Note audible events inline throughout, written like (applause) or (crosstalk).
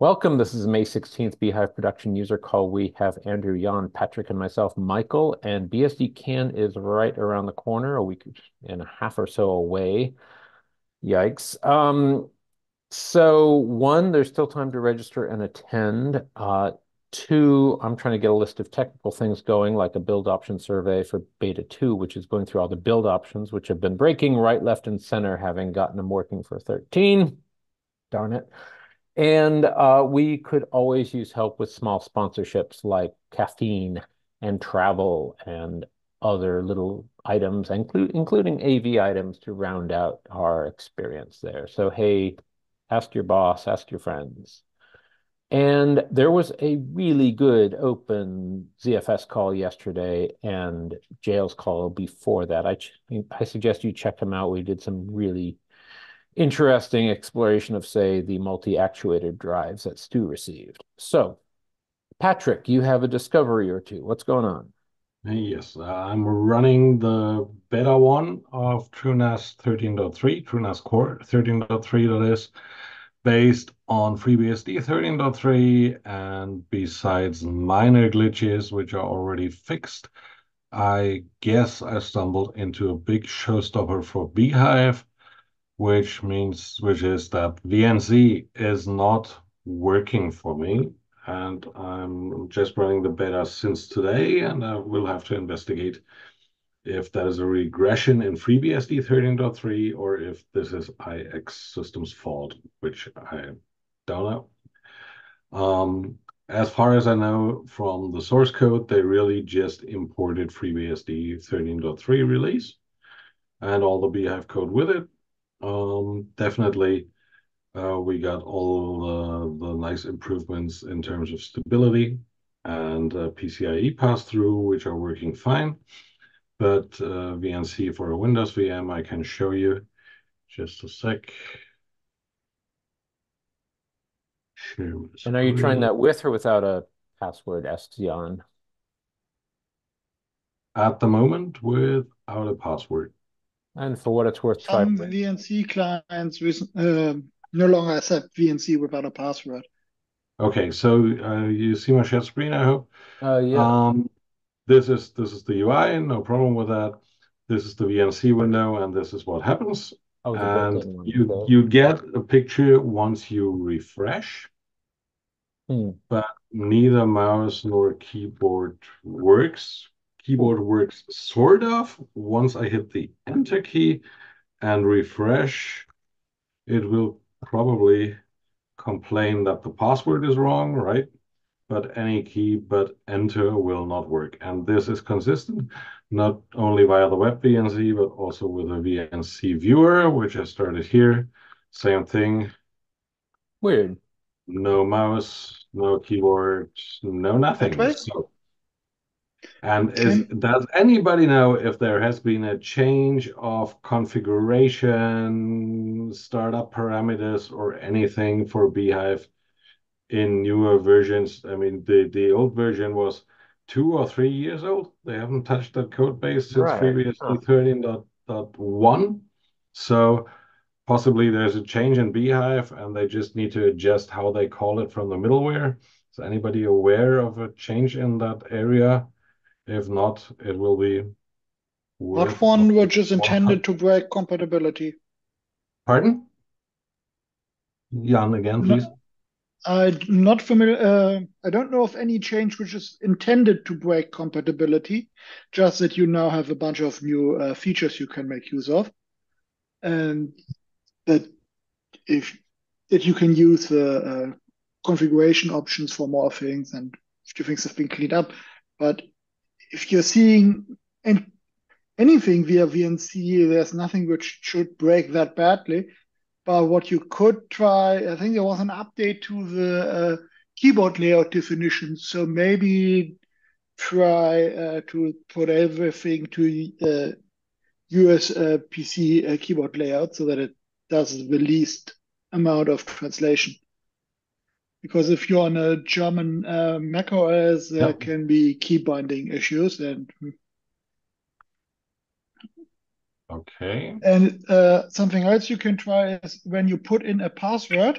Welcome. This is May 16th bhyve production user call. We have Andrew, Jan, Patrick, and myself, Michael, and BSDCan is right around the corner, a week and a half or so away. Yikes. Um, so one, there's still time to register and attend. Uh, two, I'm trying to get a list of technical things going, like a build option survey for beta two, which is going through all the build options, which have been breaking right, left, and center, having gotten them working for 13. Darn it. And uh, we could always use help with small sponsorships like caffeine and travel and other little items, inclu including AV items to round out our experience there. So, hey, ask your boss, ask your friends. And there was a really good open ZFS call yesterday and Jails call before that. I, I suggest you check them out. We did some really interesting exploration of, say, the multi-actuated drives that Stu received. So, Patrick, you have a discovery or two. What's going on? Yes, uh, I'm running the beta one of TrueNAS 13.3, TrueNAS Core 13.3 that is, based on FreeBSD 13.3, and besides minor glitches which are already fixed, I guess I stumbled into a big showstopper for bhyve, which means which is that VNC is not working for me, and I'm just running the beta since today, and I will have to investigate if that is a regression in FreeBSD 13.3 or if this is iXsystems fault, which I don't know. Um, as far as I know from the source code, they really just imported FreeBSD 13.3 release and all the bhyve code with it. Um, definitely, uh, we got all the nice improvements in terms of stability and uh, PCIe pass-through, which are working fine. But uh, VNC for a Windows VM, I can show you. Just a sec. And are you trying that with or without a password, Estion? At the moment, without a password. And for what it's worth, try Some VNC clients uh, no longer accept VNC without a password. Okay, so uh, you see my share screen, I hope. Uh, yeah. Um, this is this is the UI, no problem with that. This is the VNC window, and this is what happens. Oh, and you you get a picture once you refresh, hmm. but neither mouse nor keyboard works keyboard works sort of. Once I hit the enter key and refresh, it will probably complain that the password is wrong, right? But any key but enter will not work. And this is consistent not only via the web VNC, but also with a VNC viewer, which I started here. Same thing. Weird. No mouse, no keyboard, no nothing. So and is, does anybody know if there has been a change of configuration, startup parameters, or anything for bhyve in newer versions? I mean, the, the old version was two or three years old. They haven't touched that code base since right. FreeBSD 13.1. So possibly there's a change in bhyve and they just need to adjust how they call it from the middleware. Is anybody aware of a change in that area? If not, it will be. Not one which is intended to break compatibility. Pardon? Jan, again, please. I'm not familiar. Uh, I don't know of any change which is intended to break compatibility, just that you now have a bunch of new uh, features you can make use of, and that if that you can use the uh, configuration options for more things, and a few things have been cleaned up. But if you're seeing anything via VNC, there's nothing which should break that badly. But what you could try, I think there was an update to the uh, keyboard layout definition. So maybe try uh, to put everything to uh, US uh, PC uh, keyboard layout so that it does the least amount of translation because if you're on a German uh, Mac OS, there can be key binding issues and. Okay. And uh, something else you can try is when you put in a password,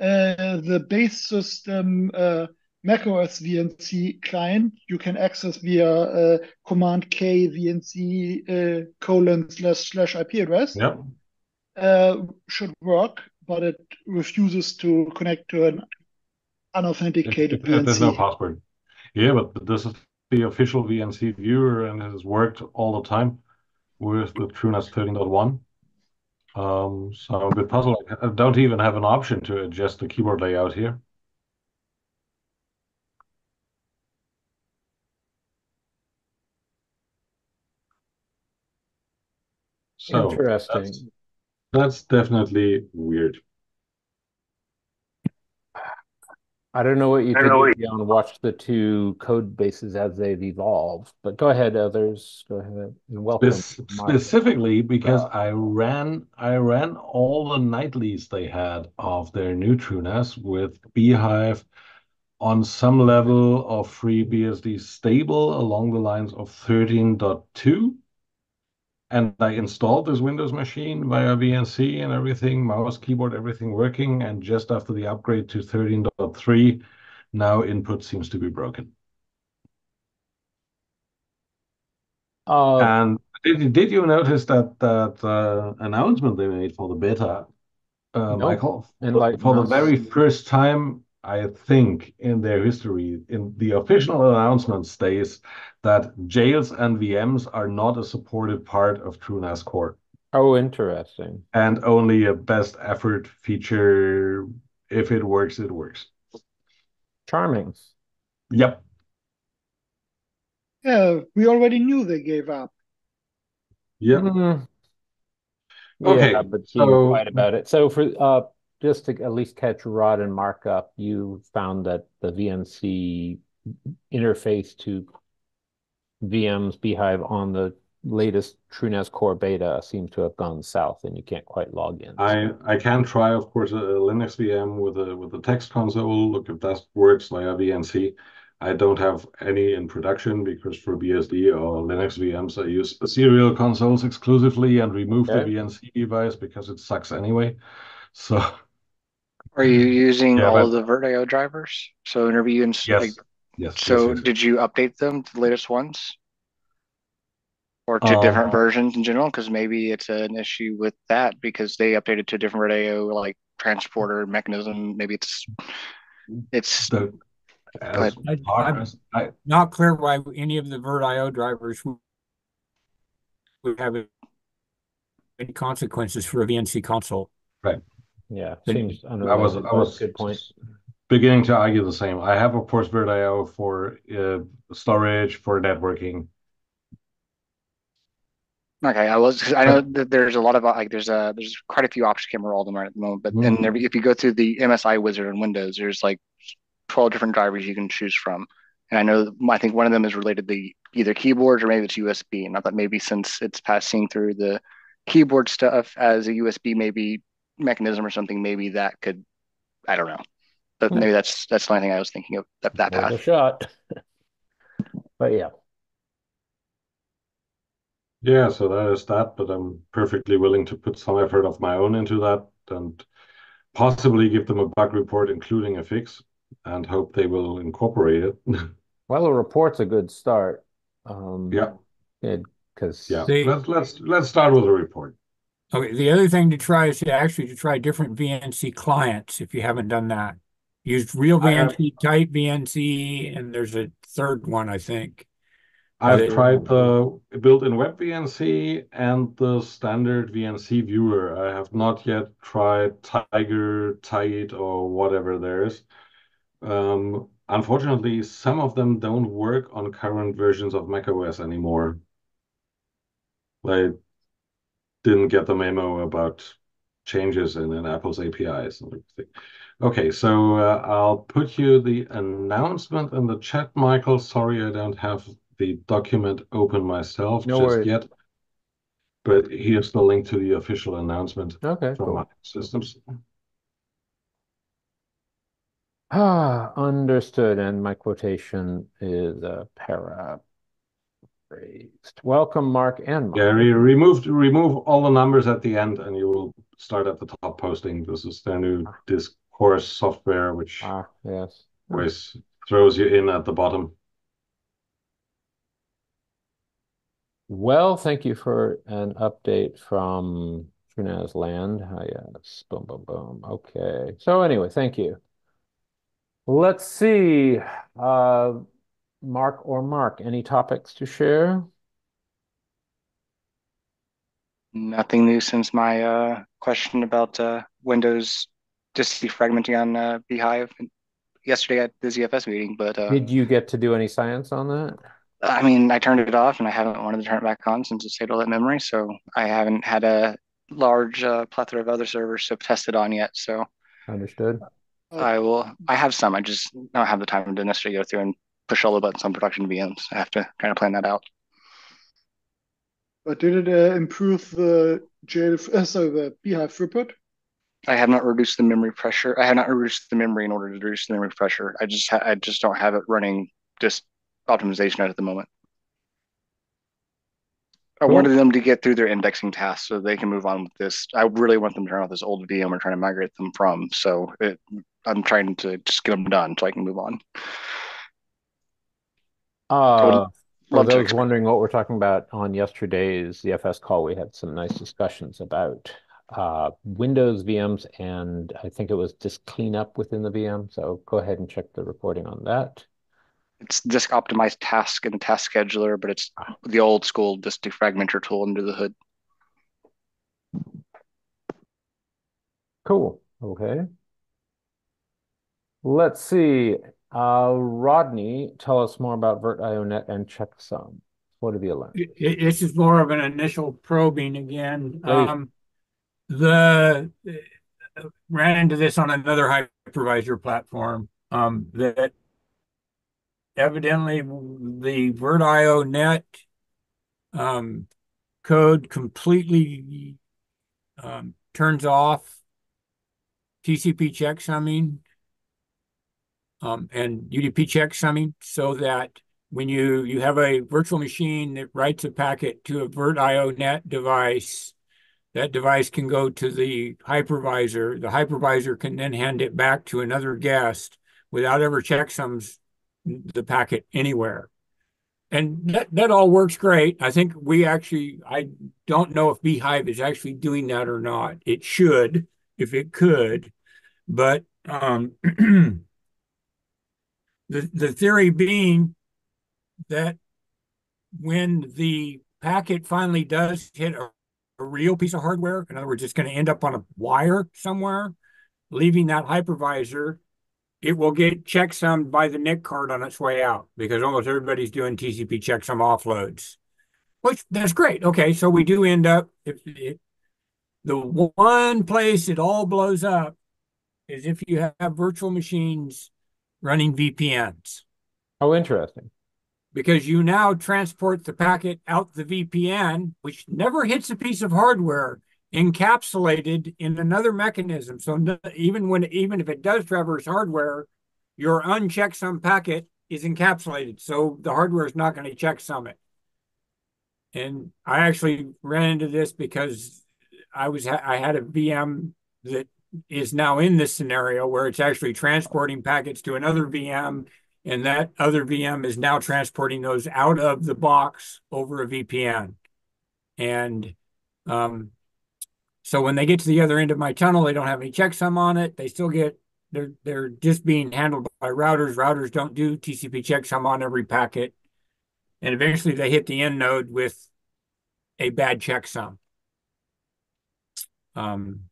uh, the base system uh, macOS VNC client you can access via uh, Command K VNC uh, colon slash slash IP address. Yep. Uh, should work, but it refuses to connect to an unauthenticated (laughs) it, it, There's no password. Yeah, but this is the official VNC viewer and it has worked all the time with the TrueNAS 13.1. Um, so I'm a bit puzzled. I don't even have an option to adjust the keyboard layout here. So Interesting. that's, that's definitely weird. I don't know what you I think don't know beyond watch the two code bases as they've evolved, but go ahead, others. Go ahead and welcome. Spec- Mark. specifically because Wow. I ran I ran all the nightlies they had of their new TrueNAS with bhyve on some level of FreeBSD stable along the lines of 13.2. And I installed this Windows machine via VNC and everything, mouse, keyboard, everything working. And just after the upgrade to 13.3, now input seems to be broken. Uh, And did, did you notice that that uh, announcement they made for the beta, uh, Nope. Michael? Enlighten For the very first time, I think, in their history, in the official announcement states that jails and VMs are not a supported part of TrueNAS Core oh, interesting. and only a best effort feature. If it works, it works. Charming. Yep. Yeah, we already knew they gave up. Yep. Mm. Okay, Yeah, but so- you're right about it. So for uh just to at least catch Rod and Mark up, you found that the VNC interface to VM's bhyve on the latest TrueNAS Core beta seems to have gone south and you can't quite log in. I I can try, of course, a, a Linux VM with a with a text console. Look if that works via VNC. I don't have any in production because for BSD or Linux VMs, I use serial consoles exclusively and remove the VNC device because it sucks anyway. So Are you using Yeah, all but- of the VirtIO drivers? So whenever you ins- like, yes, yes. so yes, yes. did you update them to the latest ones? Or to Uh, different versions in general? Because maybe it's an issue with that because they updated to a different VirtIO like transporter mechanism. Maybe it's it's The, as I, I'm I, Not clear why any of the VirtIO drivers would- would have any consequences for a VNC console. Yeah, Then- seems I was unrelated, I but was good point. beginning to argue the same. I have, of course, VirtIO for uh, storage, for networking. Okay, I was I know that there's a lot of like there's a there's quite a few options can't remember all of them right at the moment, but then Mhm. there, if you go through the MSI wizard in Windows, there's like 12 different drivers you can choose from. And I know I think one of them is related to either keyboards or maybe it's USB. And I thought maybe since it's passing through the keyboard stuff as a USB maybe mechanism or something, maybe that could I don't know. But Hmm. maybe that's that's the only thing I was thinking of that, that Worth a path. shot. (laughs) But yeah. Yeah, so that is that, but I'm perfectly willing to put some effort of my own into that and possibly give them a bug report, including a fix, and hope they will incorporate it. (laughs) Well, a report's a good start. Um, Yeah, because yeah. See- Let's let's let's start with a report. Okay, the other thing to try is to actually to try different VNC clients if you haven't done that. Use RealVNC, type VNC, and there's a third one, I think. I've they- tried the built-in web VNC and the standard VNC viewer. I have not yet tried Tiger, Tide, or whatever there is. Um, unfortunately, some of them don't work on current versions of macOS anymore. I didn't get the memo about changes in, in Apple's APIs and everything. Okay, so uh, I'll put you the announcement in the chat, Michael. Sorry, I don't have the document open myself No just worries. yet. But here's the link to the official announcement okay, from cool. systems. Ah, understood. And my quotation is a uh, paraphrased. Welcome, Mark and Mark. Yeah, remove remove all the numbers at the end, and you will start at the top posting. This is their new disk course software, which Ah, yes. always throws you in at the bottom. Well, thank you for an update from TrueNAS land. Ah, yes. Boom, boom, boom. Okay. So anyway, thank you. Let's see. Uh, Mark or Mark, any topics to share? Nothing new since my uh, question about uh, Windows just defragmenting on uh, bhyve yesterday at the ZFS meeting. But uh, Did you get to do any science on that? I mean, I turned it off and I haven't wanted to turn it back on since it's stable at memory. So I haven't had a large uh, plethora of other servers to test it on yet. So Understood. I will. I have some. I just don't have the time to necessarily go through and push all the buttons on production VMs. I have to kind of plan that out. But did it uh, improve the jail, uh, so the bhyve throughput? I have not reduced the memory pressure. I have not reduced the memory in order to reduce the memory pressure. I just I just don't have it running just optimization at the moment. I Cool. wanted them to get through their indexing tasks so they can move on with this. I really want them to turn off this old VM we're trying to migrate them from. So it, I'm trying to just get them done so I can move on. Uh, for love to those wondering what we're talking about on yesterday's ZFS call, we had some nice discussions about uh, Windows VMs and I think it was disk cleanup within the VM. So go ahead and check the reporting on that. It's disk optimized task and task scheduler, but it's Ah. the old school disk defragmenter tool under the hood. Cool. Okay. Let's see. Uh, Rodney, tell us more about VirtIO net and checksum. What have you it- This is more of an initial probing again. Um, the uh, ran into this on another hypervisor platform. Um, that evidently the VirtIO net um, code completely um, turns off TCP checksumming um, and UDP checksumming so that when you you have a virtual machine that writes a packet to a VirtIO net device, that device can go to the hypervisor. The hypervisor can then hand it back to another guest without ever checksums the packet anywhere. And that, that all works great. I think we actually, I don't know if bhyve is actually doing that or not. It should, if it could, but um, (clears throat) the the theory being that when the packet finally does hit a, a real piece of hardware, in other words, it's going to end up on a wire somewhere, leaving that hypervisor, it will get checksummed by the NIC card on its way out because almost everybody's doing TCP checksum offloads. Which that's great. Okay, so we do end up if it, the one place it all blows up is if you have virtual machines running VPNs Oh, interesting. because you now transport the packet out the VPN, which never hits a piece of hardware, encapsulated in another mechanism. So no- even when even if it does traverse hardware, your unchecksum packet is encapsulated, so the hardware is not going to checksum it. And I actually ran into this because I was I had a VM that is now in this scenario where it's actually transporting packets to another VM and that other VM is now transporting those out of the box over a VPN. And um, so when they get to the other end of my tunnel, they don't have any checksum on it. They still get they're they're just being handled by routers. Routers don't do TCP checksum on every packet, and eventually they hit the end node with a bad checksum. Um,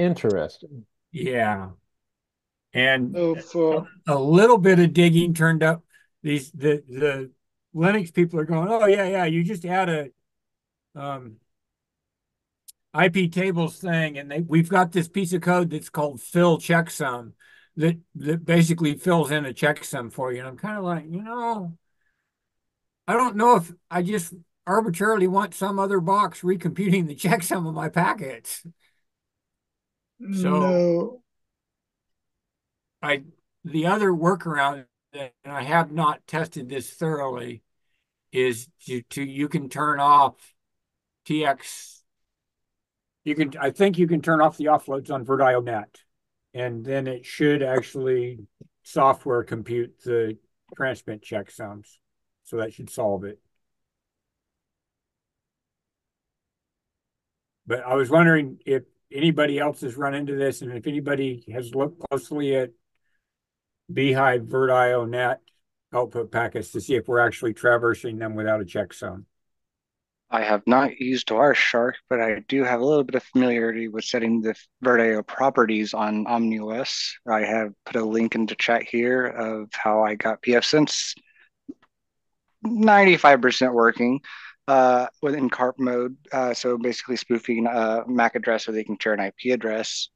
Interesting. yeah, and So for a little bit of digging turned up these the the Linux people are going, oh yeah, yeah, you just add a um iptables thing, and they we've got this piece of code that's called fill checksum that that basically fills in a checksum for you. And I'm kind of like, you know, I don't know if I just arbitrarily want some other box recomputing the (laughs) checksum of my packets. So- no, I the other workaround that and I have not tested this thoroughly is to, to you can turn off TX. You can I think you can turn off the offloads on VirtIO net. and then it should actually software compute the transmit checksums. So that should solve it. But I was wondering if anybody else has run into this and if anybody has looked closely at bhyve VirtIO net output packets to see if we're actually traversing them without a checksum. I have not used Wireshark, but I do have a little bit of familiarity with setting the VirtIO properties on OmniOS. I have put a link into chat here of how I got pfSense 95% working uh, within CARP mode. Uh, so basically spoofing a MAC address so they can share an IP address.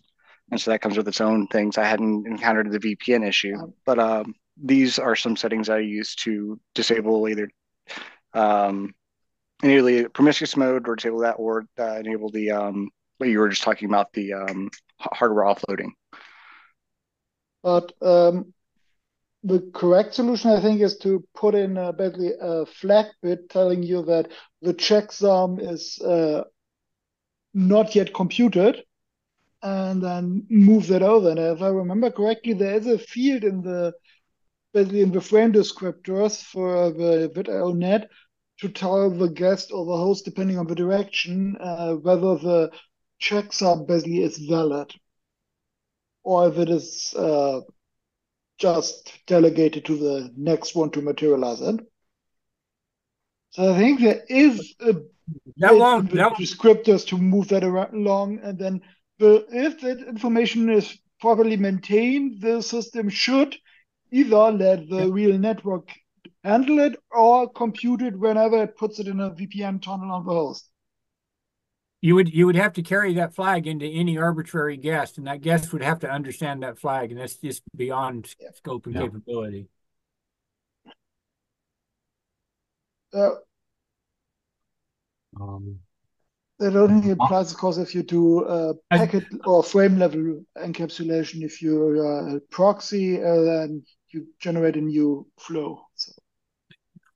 And so that comes with its own things. I hadn't encountered the VPN issue, but um, these are some settings I use to disable either um, enable promiscuous mode or disable that or uh, enable the um, what you were just talking about the um, hardware offloading. But um, the correct solution, I think, is to put in uh, basically a flag bit telling you that the checksum is uh, not yet computed, and then move that over. And if I remember correctly, there is a field in the basically in the frame descriptors for the VirtIO net to tell the guest or the host, depending on the direction, uh, whether the checksum basically is valid or if it is uh, just delegated to the next one to materialize it. So I think there is a that long, that descriptors to move that along, and then the, if that information is properly maintained, the system should either let the real network handle it or compute it whenever it puts it in a VPN tunnel on the host. You would you would have to carry that flag into any arbitrary guest, and that guest would have to understand that flag, and that's just beyond yeah. scope and yeah. capability. Uh, um, that only applies, of course, if you do a packet I, or frame level encapsulation. If you're a proxy, uh, then you generate a new flow. So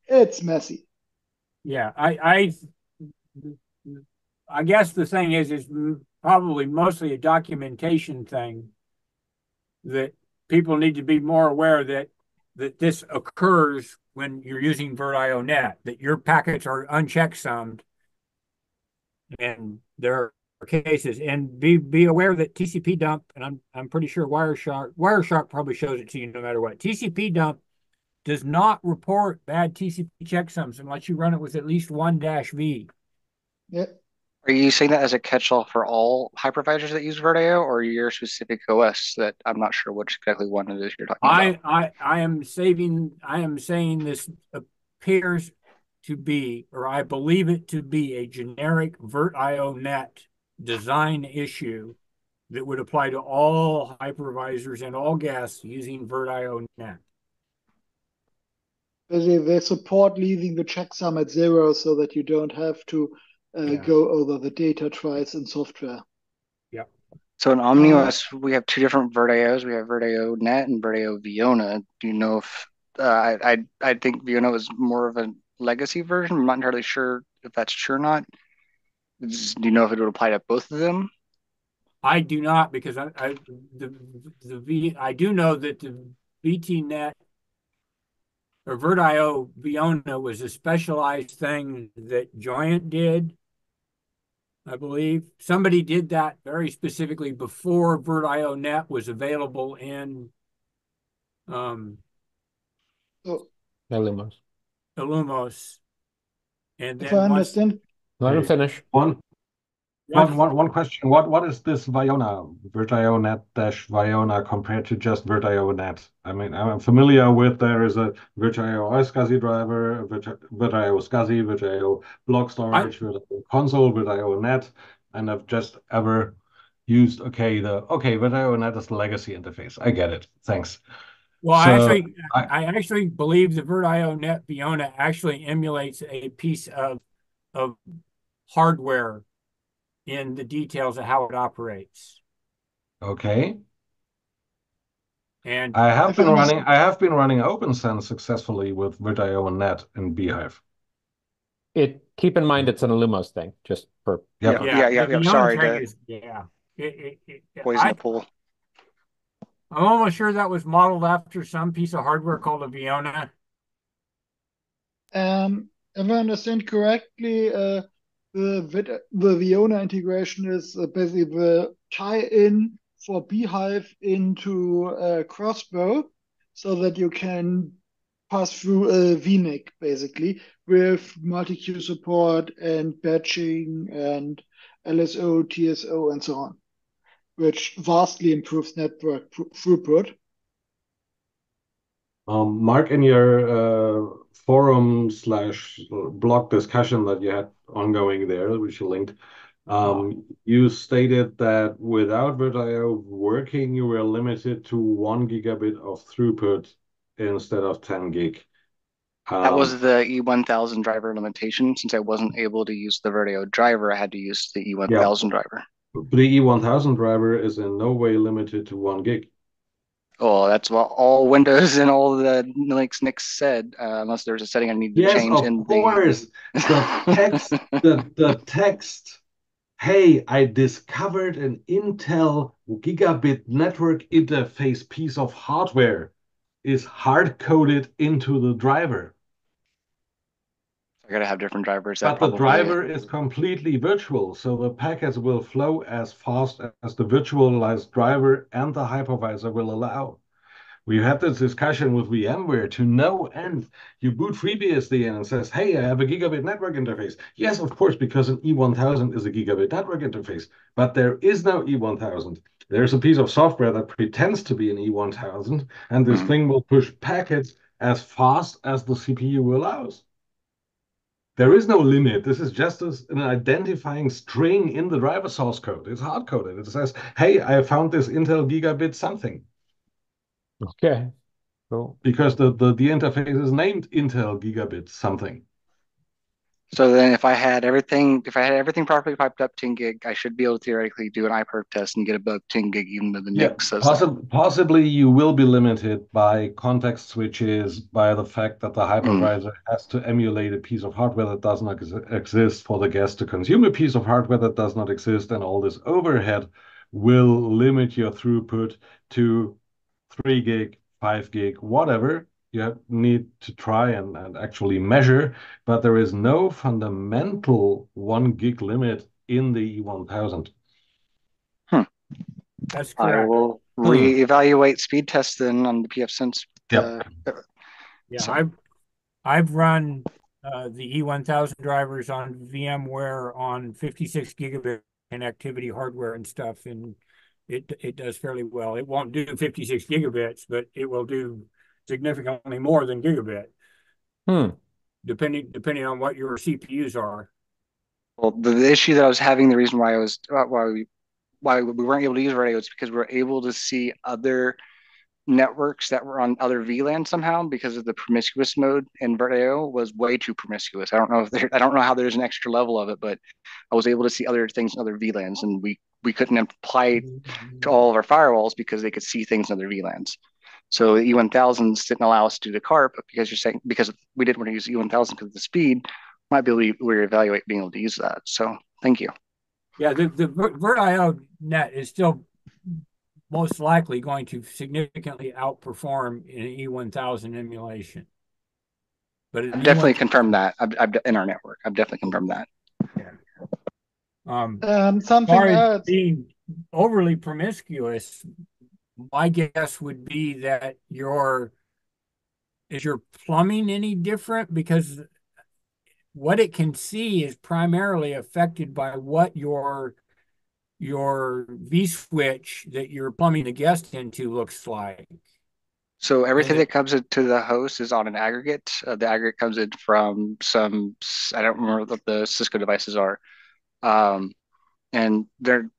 it's messy. Yeah, I, I, I guess the thing is, is probably mostly a documentation thing that people need to be more aware that that this occurs when you're using VirtIO net, that your packets are unchecksummed, and there are cases, and be be aware that tcpdump, and I'm I'm pretty sure Wireshark Wireshark probably shows it to you no matter what. tcpdump does not report bad TCP checksums unless you run it with at least one dash V. Yeah. Are you saying that as a catch-all for all hypervisors that use VirtIO, or your specific OS that I'm not sure which exactly one it is you're talking I, about? I I am saving. I am saying this appears to be, or I believe it to be, a generic VirtIO net design issue that would apply to all hypervisors and all guests using VirtIO net. They, they support leaving the checksum at zero so that you don't have to uh, yeah. go over the data trials in software. Yeah. So in OmniOS, uh, we have two different VirtIOs. We have VirtIO Net and VirtIO Viona. Do you know if uh, I, I I think Viona was more of a legacy version? I'm not entirely sure if that's true or not. do you know if it would apply to both of them? I do not because I, I the the V I do know that the VTNet or VirtIO Viona was a specialized thing that Joyent did. I believe somebody did that very specifically before VirtIO Net was available in um, oh. Illumos. Illumos. And then if I understand, let him finish. One one, one, one question. What what is this Viona, VirtIO Net dash Viona compared to just VirtIO Net? I mean, I'm familiar with there is a VirtIO iSCSI driver, VirtIO SCSI, VirtIO block storage, I... VirtIO console, VirtIO Net, and I've just ever used okay the okay VirtIO Net is the legacy interface. I get it. Thanks. Well, so, actually, I, I actually believe the VirtIO Net Viona actually emulates a piece of of hardware in the details of how it operates. Okay. And I have been running I have been running OPNsense successfully with VirtIO and Net and bhyve. It keep in mind it's an Illumos thing, just for yep. yeah, yeah, yeah, yeah. Sorry to is, yeah. It, it, it, poison I, the pool. I'm almost sure that was modeled after some piece of hardware called a Viona. Um, if I understand correctly, uh, the the Viona integration is uh, basically the tie-in for bhyve into uh, Crossbow, so that you can pass through a VNIC basically with multi-queue support and batching and LSO, TSO, and so on, which vastly improves network throughput. Um, Mark, in your uh, forum slash blog discussion that you had ongoing there, which you linked, um, you stated that without VirtIO working, you were limited to one gigabit of throughput instead of 10 gig. That was the E1000 driver limitation. Since I wasn't able to use the VirtIO driver, I had to use the E1000 driver. The E1000 driver is in no way limited to one gig. Oh, that's what all Windows and all the Linux NICs said, uh, unless there's a setting I need to yes, change of in course. the the text, (laughs) the, the text, hey, I discovered an Intel gigabit network interface piece of hardware is hard coded into the driver. I gotta have different drivers. But the driver is completely virtual, so the packets will flow as fast as the virtualized driver and the hypervisor will allow. We had this discussion with VMware to no end. You boot FreeBSD in and says, hey, I have a gigabit network interface. Yes, of course, because an E1000 is a gigabit network interface, but there is no E1000. There's a piece of software that pretends to be an E1000, and this mm -hmm. thing will push packets as fast as the CPU allows. There is no limit. This is just an identifying string in the driver source code. It's hard coded. It says, hey, I found this Intel gigabit something. Okay. Cool. Because the, the, the interface is named Intel gigabit something. So then if I had everything, if I had everything properly piped up 10 gig, I should be able to theoretically do an iPerf test and get above 10 gig, even though the yeah, NIC says possi- Possibly you will be limited by context switches, by the fact that the hmm. hypervisor mm. has to emulate a piece of hardware that does not ex- exist for the guest to consume a piece of hardware that does not exist, and all this overhead will limit your throughput to 3 gig, 5 gig, whatever, you need to try and, and actually measure, but there is no fundamental one gig limit in the E1000. Hmm. That's correct. I will hmm. reevaluate speed tests then on the pfSense. Yep. Uh, yeah, so. I've I've run uh, the E1000 drivers on VMware on 56 gigabit connectivity hardware and stuff, and it it does fairly well. It won't do 56 gigabits, but it will do significantly more than gigabit. Hmm. Depending depending on what your CPUs are. Well, the, the issue that I was having, the reason why I was why we why we weren't able to use radio is because we are able to see other networks that were on other VLAN somehow because of the promiscuous mode in VirtIO was way too promiscuous. I don't know if there, I don't know how there's an extra level of it, but I was able to see other things in other VLANs, and we we couldn't apply to all of our firewalls because they could see things in other VLANs. So the E1000s didn't allow us to do the CARP because you're saying because we didn't want to use E1000 because of the speed, might be able to reevaluate being able to use that. So thank you. Yeah, the, the VirtIO net is still most likely going to significantly outperform in an E1000 emulation. But I've definitely E1000, confirmed that I've, I've, in our network. I've definitely confirmed that. Yeah. Um, um something else. being overly promiscuous my guess would be that your is your plumbing any different? Because what it can see is primarily affected by what your your v-switch that you're plumbing the guest into looks like. So everything that comes into the host is on an aggregate. Uh, the aggregate comes in from some i don't remember what the cisco devices are. Um, and they're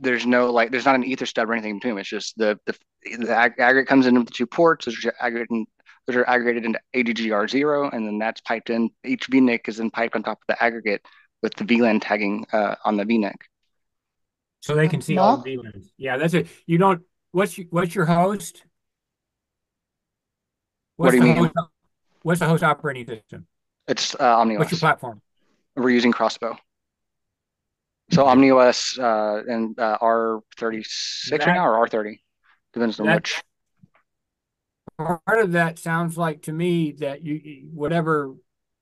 there's no like there's not an ether stub or anything between them. It's just the the, the ag- aggregate comes in with the two ports. Those are aggregated, those are aggregated into ADGR zero, and then that's piped in. Each VNIC is then piped on top of the aggregate with the VLAN tagging uh, on the VNIC. So they can see all the VLANs. Yeah, that's it. You don't. What's your, what's your host? What's what do you mean? Host, what's the host operating system? It's uh, OmniOS. What's your platform? We're using Crossbow. So OmniOS uh, and uh, R36 right now or R30? Depends on which. Part of that sounds like to me that you whatever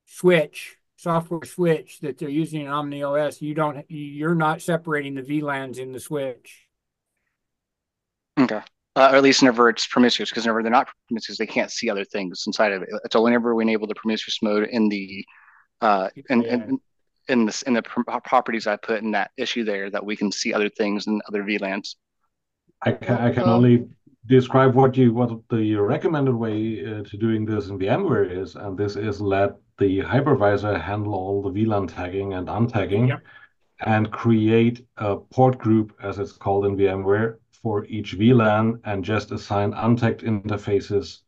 switch software switch that they're using in OmniOS, you don't you're not separating the VLANs in the switch. Okay. Uh, or at least whenever it's promiscuous, because whenever they're not promiscuous, they can't see other things inside of it. It's only whenever we enable the promiscuous mode in the uh in, in, in this in the properties I put in that issue there that we can see other things in other VLANs. I can I can only describe what you what the recommended way uh, to doing this in VMware is, and this is let the hypervisor handle all the VLAN tagging and untagging, yep. and create a port group, as it's called in VMware, for each VLAN, and just assign untagged interfaces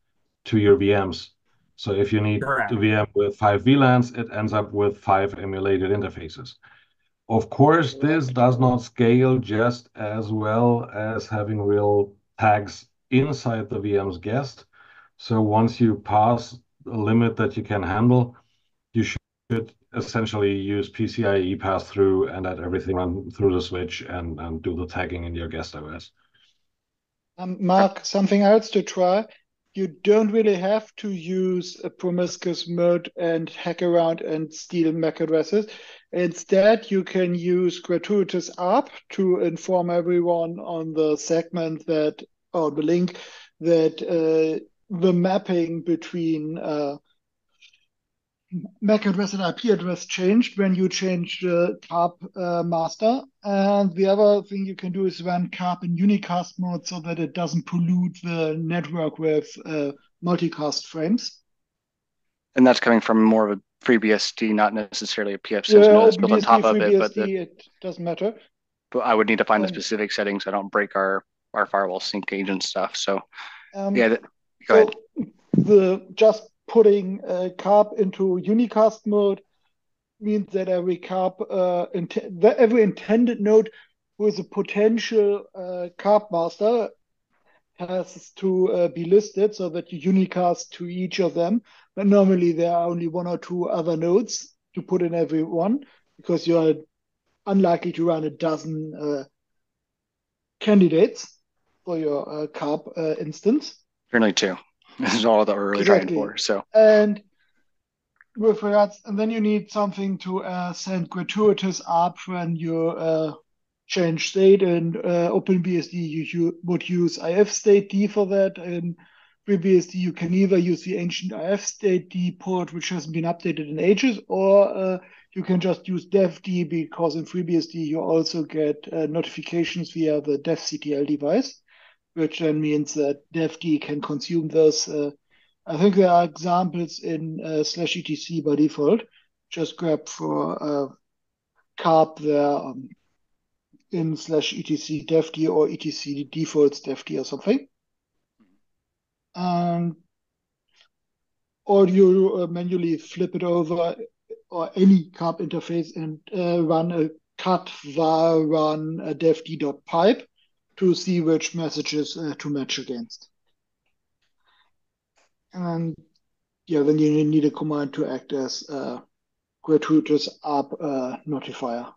to your VMs. So if you need Correct. a VM with five VLANs, it ends up with five emulated interfaces. Of course, this does not scale just as well as having real tags inside the VM's guest. So once you pass a limit that you can handle, you should essentially use PCIe pass through and let everything run through the switch and, and do the tagging in your guest OS. Um, Mark, something else to try. You don't really have to use a promiscuous mode and hack around and steal MAC addresses. Instead, you can use gratuitous ARP to inform everyone on the segment that, or the link that uh, the mapping between uh, MAC address and IP address changed when you change the carp uh, master. And the other thing you can do is run carp in unicast mode so that it doesn't pollute the network with uh, multicast frames. And that's coming from more of a FreeBSD, not necessarily a pfSense yeah, node that's built on top of it. But the, it doesn't matter. But I would need to find um, the specific settings I don't break our our firewall sync agent stuff. So um, yeah, go so ahead. The just putting a carp into unicast mode means that every carp uh, int- every intended node with a potential uh, carp master has to uh, be listed so that you unicast to each of them. But normally there are only one or two other nodes to put in every one because you are unlikely to run a dozen uh, candidates for your uh, carp uh, instance. Generally two. This is all that we're really exactly. trying for. So and with regards, and then you need something to uh, send gratuitous ARP when you uh, change state. And uh, OpenBSD, you, you would use ifstated for that. And FreeBSD, you can either use the ancient ifstated port, which hasn't been updated in ages, or uh, you can just use devd because in FreeBSD you also get uh, notifications via the devctl device which then means that devd can consume those. Uh, I think there are examples in uh, slash etc by default. Just grab for uh, carp there um, in slash etc devd or etc defaults devd or something. Um, or you uh, manually flip it over or any carp interface and uh, run a cut var run a devd.pipe to see which messages uh, to match against. And yeah, then you need a command to act as a gratuitous ARP uh, notifier,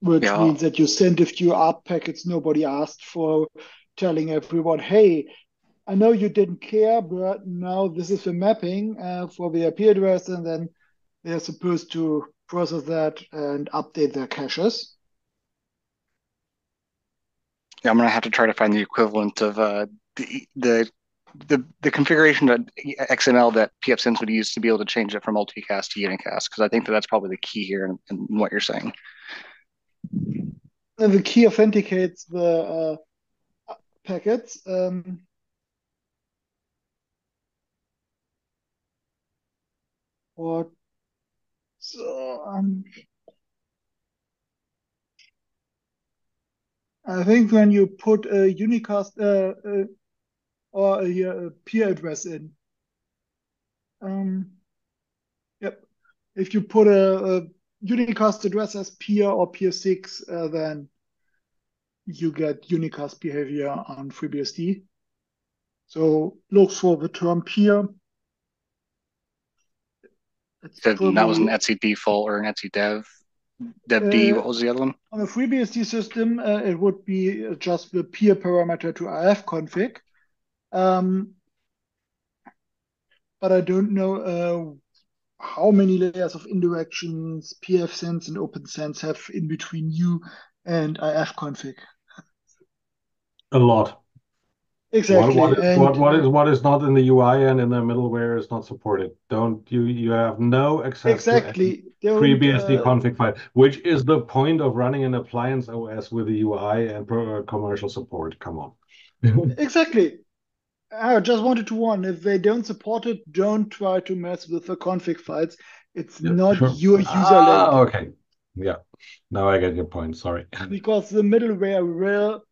which yeah. means that you send a few ARP packets nobody asked for, telling everyone, hey, I know you didn't care, but now this is the mapping uh, for the IP address, and then they're supposed to process that and update their caches. Yeah, I'm gonna have to try to find the equivalent of uh, the the the the configuration that XML that pfSense would use to be able to change it from multicast to unicast because I think that that's probably the key here in, in what you're saying. And the key authenticates the uh, packets. Um, what? So um, I think when you put a unicast uh, uh, or a, a, peer address in, um, yep, if you put a, a unicast address as peer or peer six, uh, then you get unicast behavior on FreeBSD. So look for the term peer. Probably... That was an etc default or an etc dev devd, Uh, what was the other one? On a FreeBSD system, uh, it would be just the peer parameter to ifconfig. Um, but I don't know uh, how many layers of indirections pfSense and OPNsense have in between you and ifconfig. A lot. Exactly. What, what, what, what is what is not in the UI and in the middleware is not supported. Don't you you have no access exactly. to FreeBSD uh, config file, which is the point of running an appliance OS with the UI and pro- commercial support. Come on. (laughs) Exactly. I just wanted to warn, if they don't support it, don't try to mess with the config files. It's Yeah, not sure. your user Ah, link okay. Yeah. Now I get your point. Sorry. (laughs) because the middleware will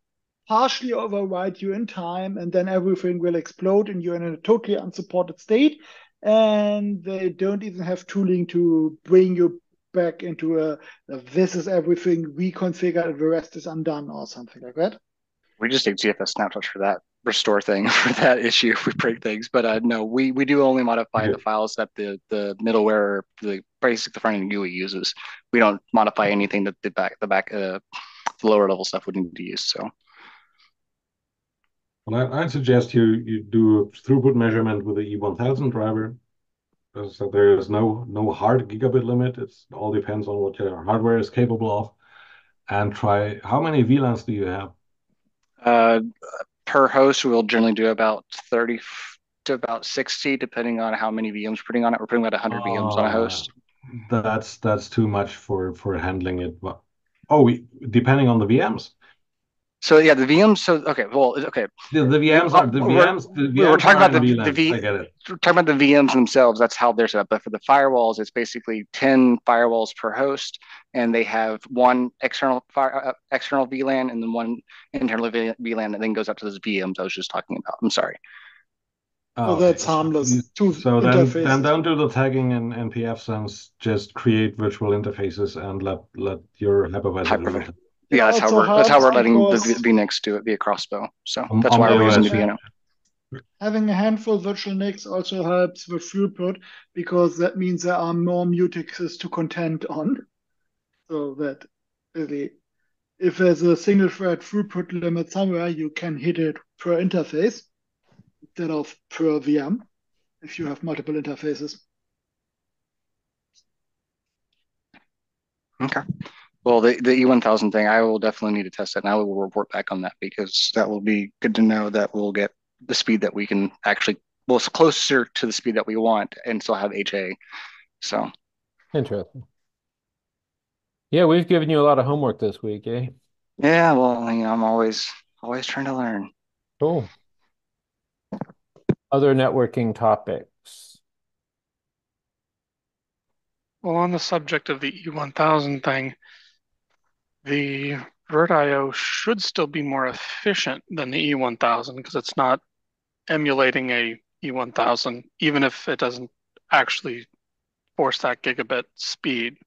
partially override you in time and then everything will explode and you're in a totally unsupported state. And they don't even have tooling to bring you back into a, a this is everything reconfigured and the rest is undone or something like that. We just take ZFS snapshots for that restore thing (laughs) for that issue if we break things. But uh, no, we, we do only modify Yeah. the files that the, the middleware, the basic the front end GUI uses. We don't modify anything that the back the back uh, the lower level stuff would need to use. So Well, I, I'd suggest you you do a throughput measurement with the E1000 driver. So there is no no hard gigabit limit. It's all depends on what your hardware is capable of. And try how many VLANs do you have? uh, per host, we'll generally do about 30 to about 60, depending on how many VMs we're putting on it. We're putting about 100 VMs on a host. Uh, That's that's too much for for handling it. Oh, we, depending on the VMs. So yeah, the VMs. So okay, well, okay. The, the VMs are the We're- VMs. The we're talking about the- VLANs. the V- I get it. We're talking about the VMs themselves. That's how they're set up. But for the firewalls, it's basically 10 firewalls per host, and they have one external fire, uh, external VLAN and then one internal VLAN that then goes out to those VMs I was just talking about. I'm sorry. Oh, So okay. that's harmless. Two So then, then don't do the tagging in NPF sense. Just create virtual interfaces and let let your hypervisor do Hypervisor. It. Yeah, that's how we're that's how we're letting the because- V- VNICs do it via Crossbow. So On- that's why we're using the iOS. VNO. Having a handful of virtual NICs also helps with throughput because that means there are more mutexes to contend on. So that really, if there's a single thread throughput limit somewhere, you can hit it per interface instead of per VM if you have multiple interfaces. Okay. Well, the, the E1000 thing, I will definitely need to test that, and I will report back on that because that will be good to know that we'll get the speed that we can actually, well, it's closer to the speed that we want and still have HA. So, Interesting. Yeah, we've given you a lot of homework this week, eh? yeah, well, you know, I'm always, always trying to learn. Cool. Other networking topics. Well, on the subject of the E1000 thing, the VirtIO should still be more efficient than the E1000 because it's not emulating a E1000, even if it doesn't actually force that gigabit speed.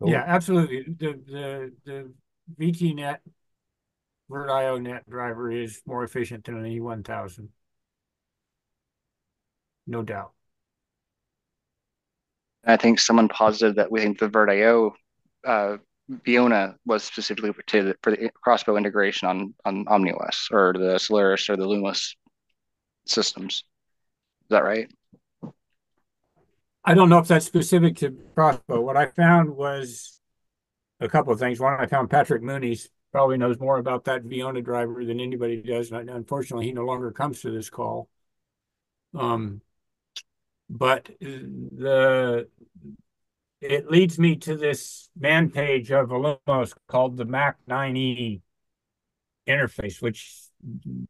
Yeah, absolutely. The the the VTNet VirtIO net driver is more efficient than an E1000. No doubt. I think someone posited that we think the VirtIO uh, Viona was specifically for, to, for the crossbow integration on, on OmniOS or the Solaris or the illumos systems. Is that right? I don't know if that's specific to Crossbow. What I found was a couple of things. One, I found Patrick Mooney's probably knows more about that Viona driver than anybody does. And unfortunately, he no longer comes to this call. Um, but uh, the it leads me to this man page of Illumos called the Mac 9E interface, which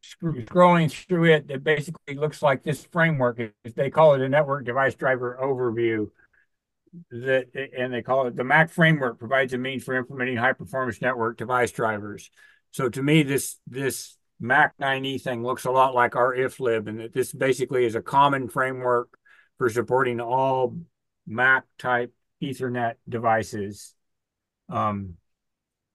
scrolling through it, it basically looks like this framework. They call it a network device driver overview. That and they call it the Mac framework provides a means for implementing high performance network device drivers. So to me, this this Mac 9E thing looks a lot like our iflib, and that this basically is a common framework for supporting all Mac type Ethernet devices. Um,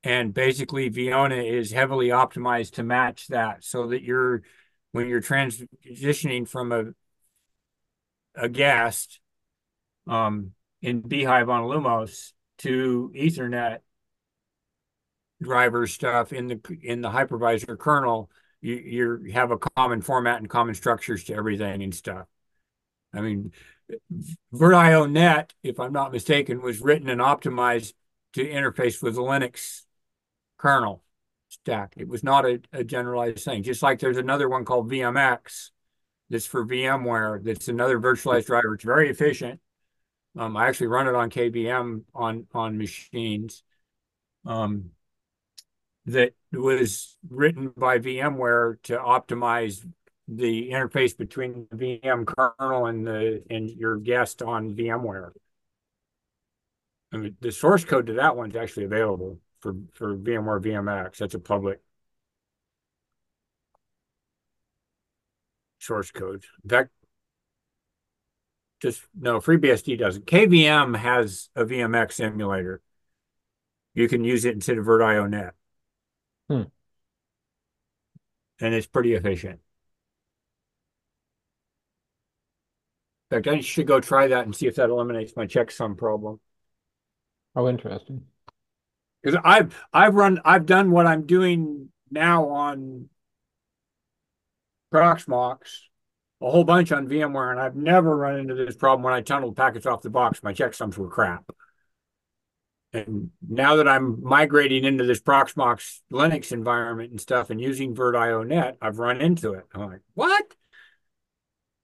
and basically Viona is heavily optimized to match that so that you're when you're transitioning from a a guest um, in bhyve on illumos to Ethernet driver stuff in the in the hypervisor kernel. You you have a common format and common structures to everything and stuff. I mean, VirtIO Net, if I'm not mistaken, was written and optimized to interface with the Linux kernel stack. It was not a, a generalized thing. Just like there's another one called VMX that's for VMware. That's another virtualized driver. It's very efficient. Um, I actually run it on KVM on on machines. Um, that was written by VMware to optimize the interface between the VM kernel and the and your guest on VMware. I mean, the source code to that one's actually available for for VMware VMX. That's a public source code. In fact, just no, FreeBSD doesn't. KVM has a VMX emulator. You can use it instead of VirtIO Net. Hmm. And it's pretty efficient. Fact, I should go try that and see if that eliminates my checksum problem. Oh, interesting. Because I've I've run I've done what I'm doing now on Proxmox, a whole bunch on VMware, and I've never run into this problem when I tunneled packets off the box. My checksums were crap. And now that I'm migrating into this Proxmox Linux environment and stuff and using VirtIO Net, I've run into it. I'm like, what?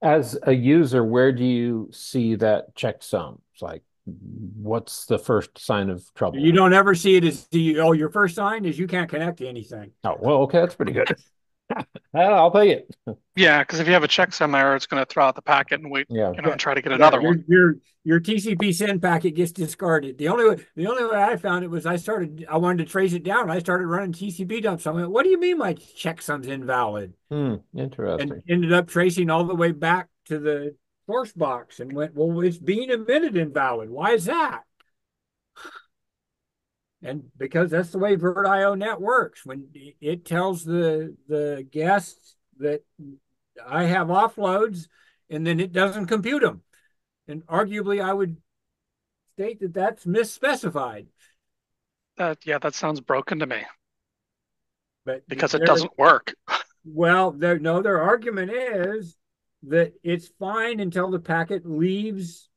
As a user, where do you see that checksum? It's like, what's the first sign of trouble? You don't ever see it as the oh, your first sign is you can't connect to anything. Oh, well, okay, that's pretty good. (laughs) (laughs) I'll pay it. Yeah, because if you have a checksum error, it's going to throw out the packet and wait, Yeah. you know, and try to get Yeah, another your, one. Your your TCP send packet gets discarded. The only way the only way I found it was I started I wanted to trace it down. I started running TCP dumps. I went, what do you mean my checksum's invalid? Hmm, interesting. And ended up tracing all the way back to the source box and went, well, it's being emitted invalid. Why is that? And because that's the way VirtIO Net works. When it tells the the guests that I have offloads, and then it doesn't compute them. And arguably, I would state that that's misspecified. That yeah, that sounds broken to me But because it doesn't work. (laughs) Well, no, their argument is that it's fine until the packet leaves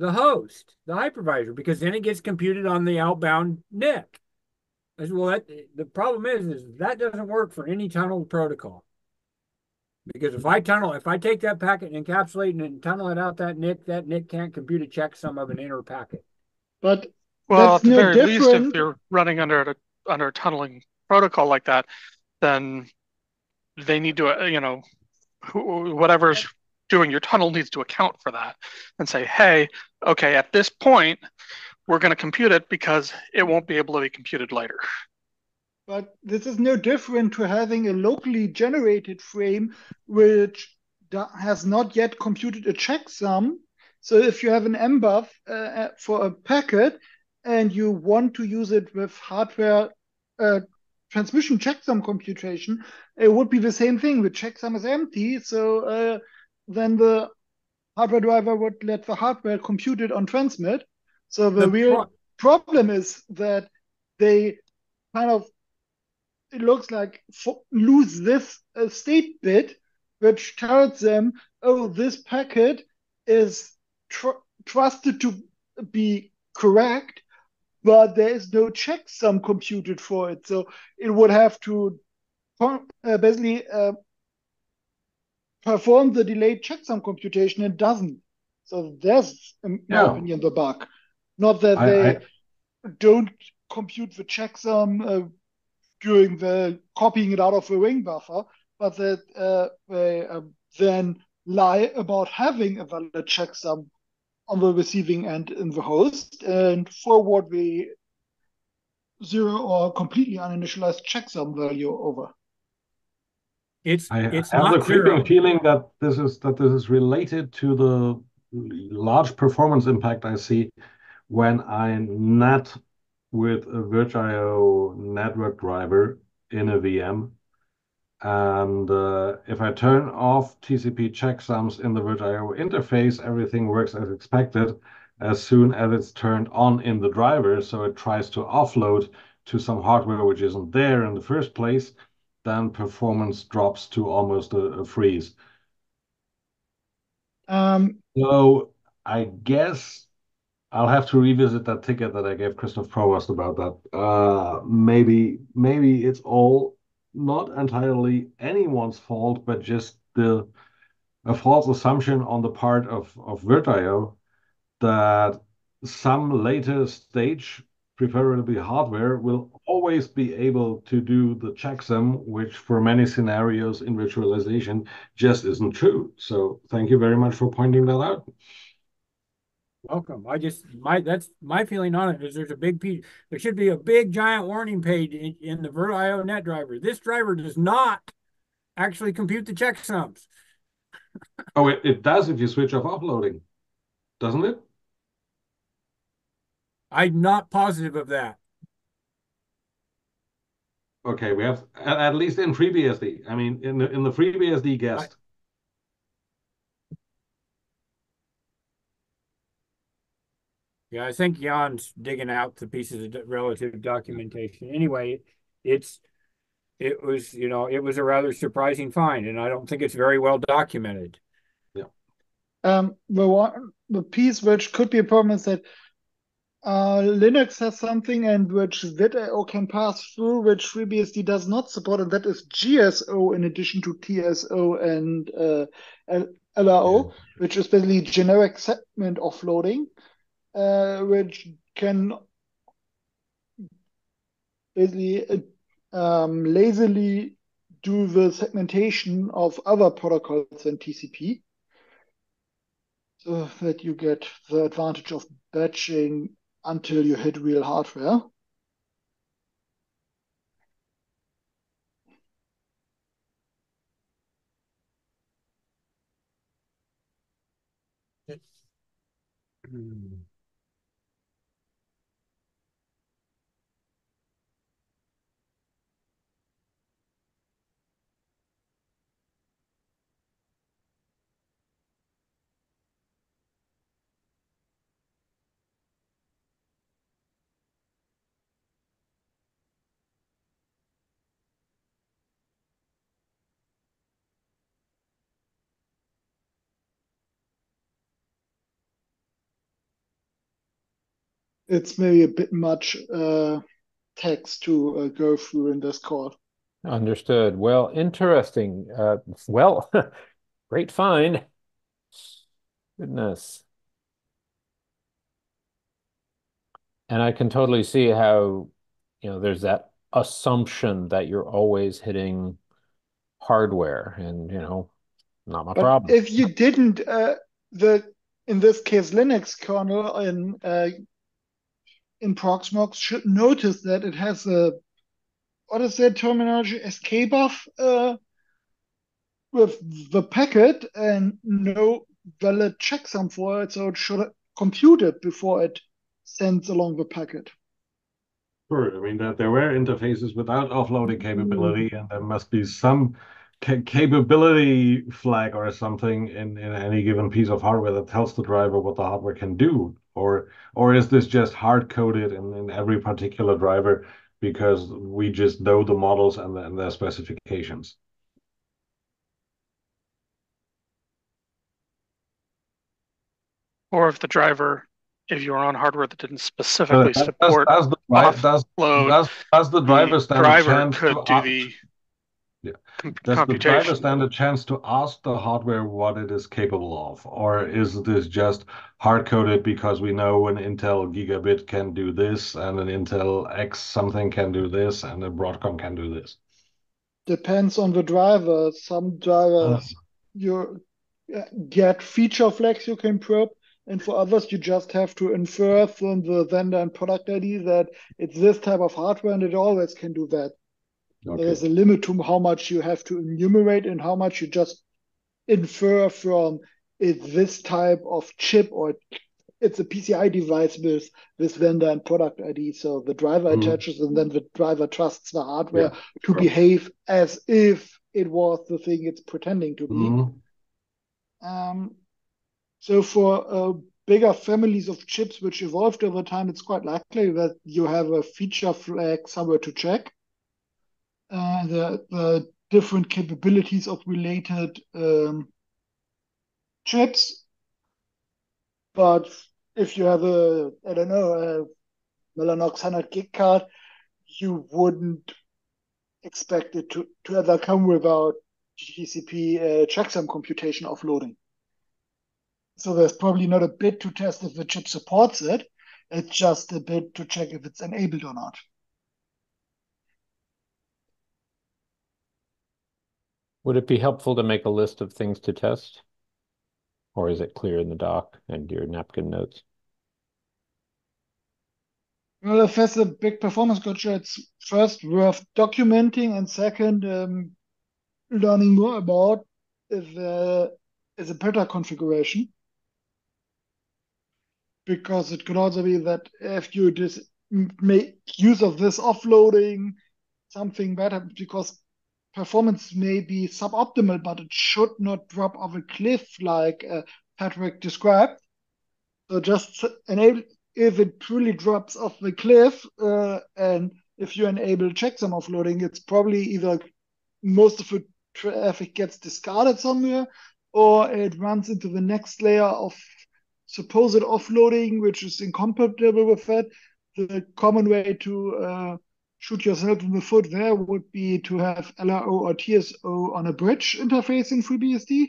the host, the hypervisor, because then it gets computed on the outbound NIC. I said, well, that, the problem is, is that doesn't work for any tunnel protocol. Because if I tunnel, if I take that packet and encapsulate it and tunnel it out that NIC, that NIC can't compute a checksum of an inner packet. But Well, That's at the no very least, if you're running under a under a tunneling protocol like that, then they need to, uh, you know, whatever's doing your tunnel needs to account for that and say, hey, okay, at this point, we're going to compute it because it won't be able to be computed later. But this is no different to having a locally generated frame which has not yet computed a checksum. So if you have an mbuf uh, uh, for a packet and you want to use it with hardware uh, transmission checksum computation, it would be the same thing. The checksum is empty, so uh, then the hardware driver would let the hardware compute it on transmit. So the, The real pro- problem is that they kind of it looks like fo- lose this uh, state bit, which tells them, oh, this packet is tr- trusted to be correct, but there is no checksum computed for it. So it would have to uh, basically uh, perform the delayed checksum computation. It doesn't. So there's, in my Yeah. opinion, the bug. Not that I- they I- don't compute the checksum uh, during the copying it out of the ring buffer, but that uh, they uh, then lie about having a valid checksum on the receiving end in the host and forward the zero or completely uninitialized checksum value over. It's I it's have not the creeping feeling that this is that this is related to the large performance impact I see when I NAT with a VirtIO network driver in a VM And uh, if I turn off TCP checksums in the VirtIO interface, everything works as expected as soon as it's turned on in the driver. So it tries to offload to some hardware which isn't there in the first place, then performance drops to almost a, freeze. Um, so I guess I'll have to revisit that ticket that I gave Kristof Provost about that. Uh, maybe maybe it's all not entirely anyone's fault, but just the a false assumption on the part of of VirtIO that some later stage, preferably hardware, will always be able to do the checksum, which for many scenarios in virtualization just isn't true. So thank you very much for pointing that out. Welcome. I just my that's my feeling on it is there's a big piece. There should be a big giant warning page in, in the VirtIO net driver. This driver does not actually compute the checksums. oh, it, it does if you switch off uploading, doesn't it? I'm not positive of that. Okay, we have at least in FreeBSD. I mean, in the in the FreeBSD guest. Yeah, I think Jan's digging out the pieces of relative documentation. Anyway, it's it was you know it was a rather surprising find, and I don't think it's very well documented. Yeah. Um, the one the piece which could be a problem is that uh, Linux has something and which VirtIO can pass through, which FreeBSD does not support, and that is GSO in addition to TSO and uh, LRO, which is basically generic segment offloading, uh, which can basically um, lazily do the segmentation of other protocols than TCP. So that you get the advantage of batching until you hit real hardware. Hmm. It's maybe a bit much uh, text to uh, go through in this call. Understood. Well, interesting. Uh, well, (laughs) great find. Goodness. And I can totally see how, you know, there's that assumption that you're always hitting hardware and, you know, not my but problem. If you didn't, uh, the in this case Linux kernel in uh, in Proxmox should notice that it has a what is that terminology skbuff uh, with the packet and no valid checksum for it, so it should compute it before it sends along the packet. Sure. I mean that there were interfaces without offloading capability, and there must be some ca capability flag or something in, in any given piece of hardware that tells the driver what the hardware can do or or is this just hard coded in, in every particular driver because we just know the models and, the, and their specifications? Or if the driver, if you're on hardware that didn't specifically support does, the, offload, does, does, does the driver stand driver a chance could do the Does the driver stand a chance to ask the hardware what it is capable of? Or is this just hard-coded because we know an Intel gigabit can do this and an Intel X something can do this and a Broadcom can do this? Depends on the driver. Some drivers you uh, get feature flags you can probe, and for others you just have to infer from the vendor and product ID that it's this type of hardware and it always can do that. Okay. There's a limit to how much you have to enumerate and how much you just infer from it's this type of chip or it's a PCI device with this vendor and product ID. So the driver Mhm. attaches and then the driver trusts the hardware Yeah, to behave as if it was the thing it's pretending to be. Mhm. Um, so for uh, bigger families of chips which evolved over time, it's quite likely that you have a feature flag somewhere to check. Uh, the, the different capabilities of related um, chips. But if you have a, I don't know, a Mellanox 100 gig card, you wouldn't expect it to, to ever come without GTCP uh, checksum computation offloading. So there's probably not a bit to test if the chip supports it. It's just a bit to check if it's enabled or not. Would it be helpful to make a list of things to test? Or is it clear in the doc and your napkin notes? Well, if a big performance gotcha, it's first worth documenting, and second, um, learning more about if there is a better configuration. Because it could also be that if you just make use of this offloading, something better, because performance may be suboptimal, but it should not drop off a cliff like uh, Patrick described. So just enable if it truly drops off the cliff, uh, and if you enable checksum offloading, it's probably either most of the traffic gets discarded somewhere, or it runs into the next layer of supposed offloading, which is incompatible with that. The common way to uh, shoot yourself in the foot there would be to have LRO or TSO on a bridge interface in FreeBSD.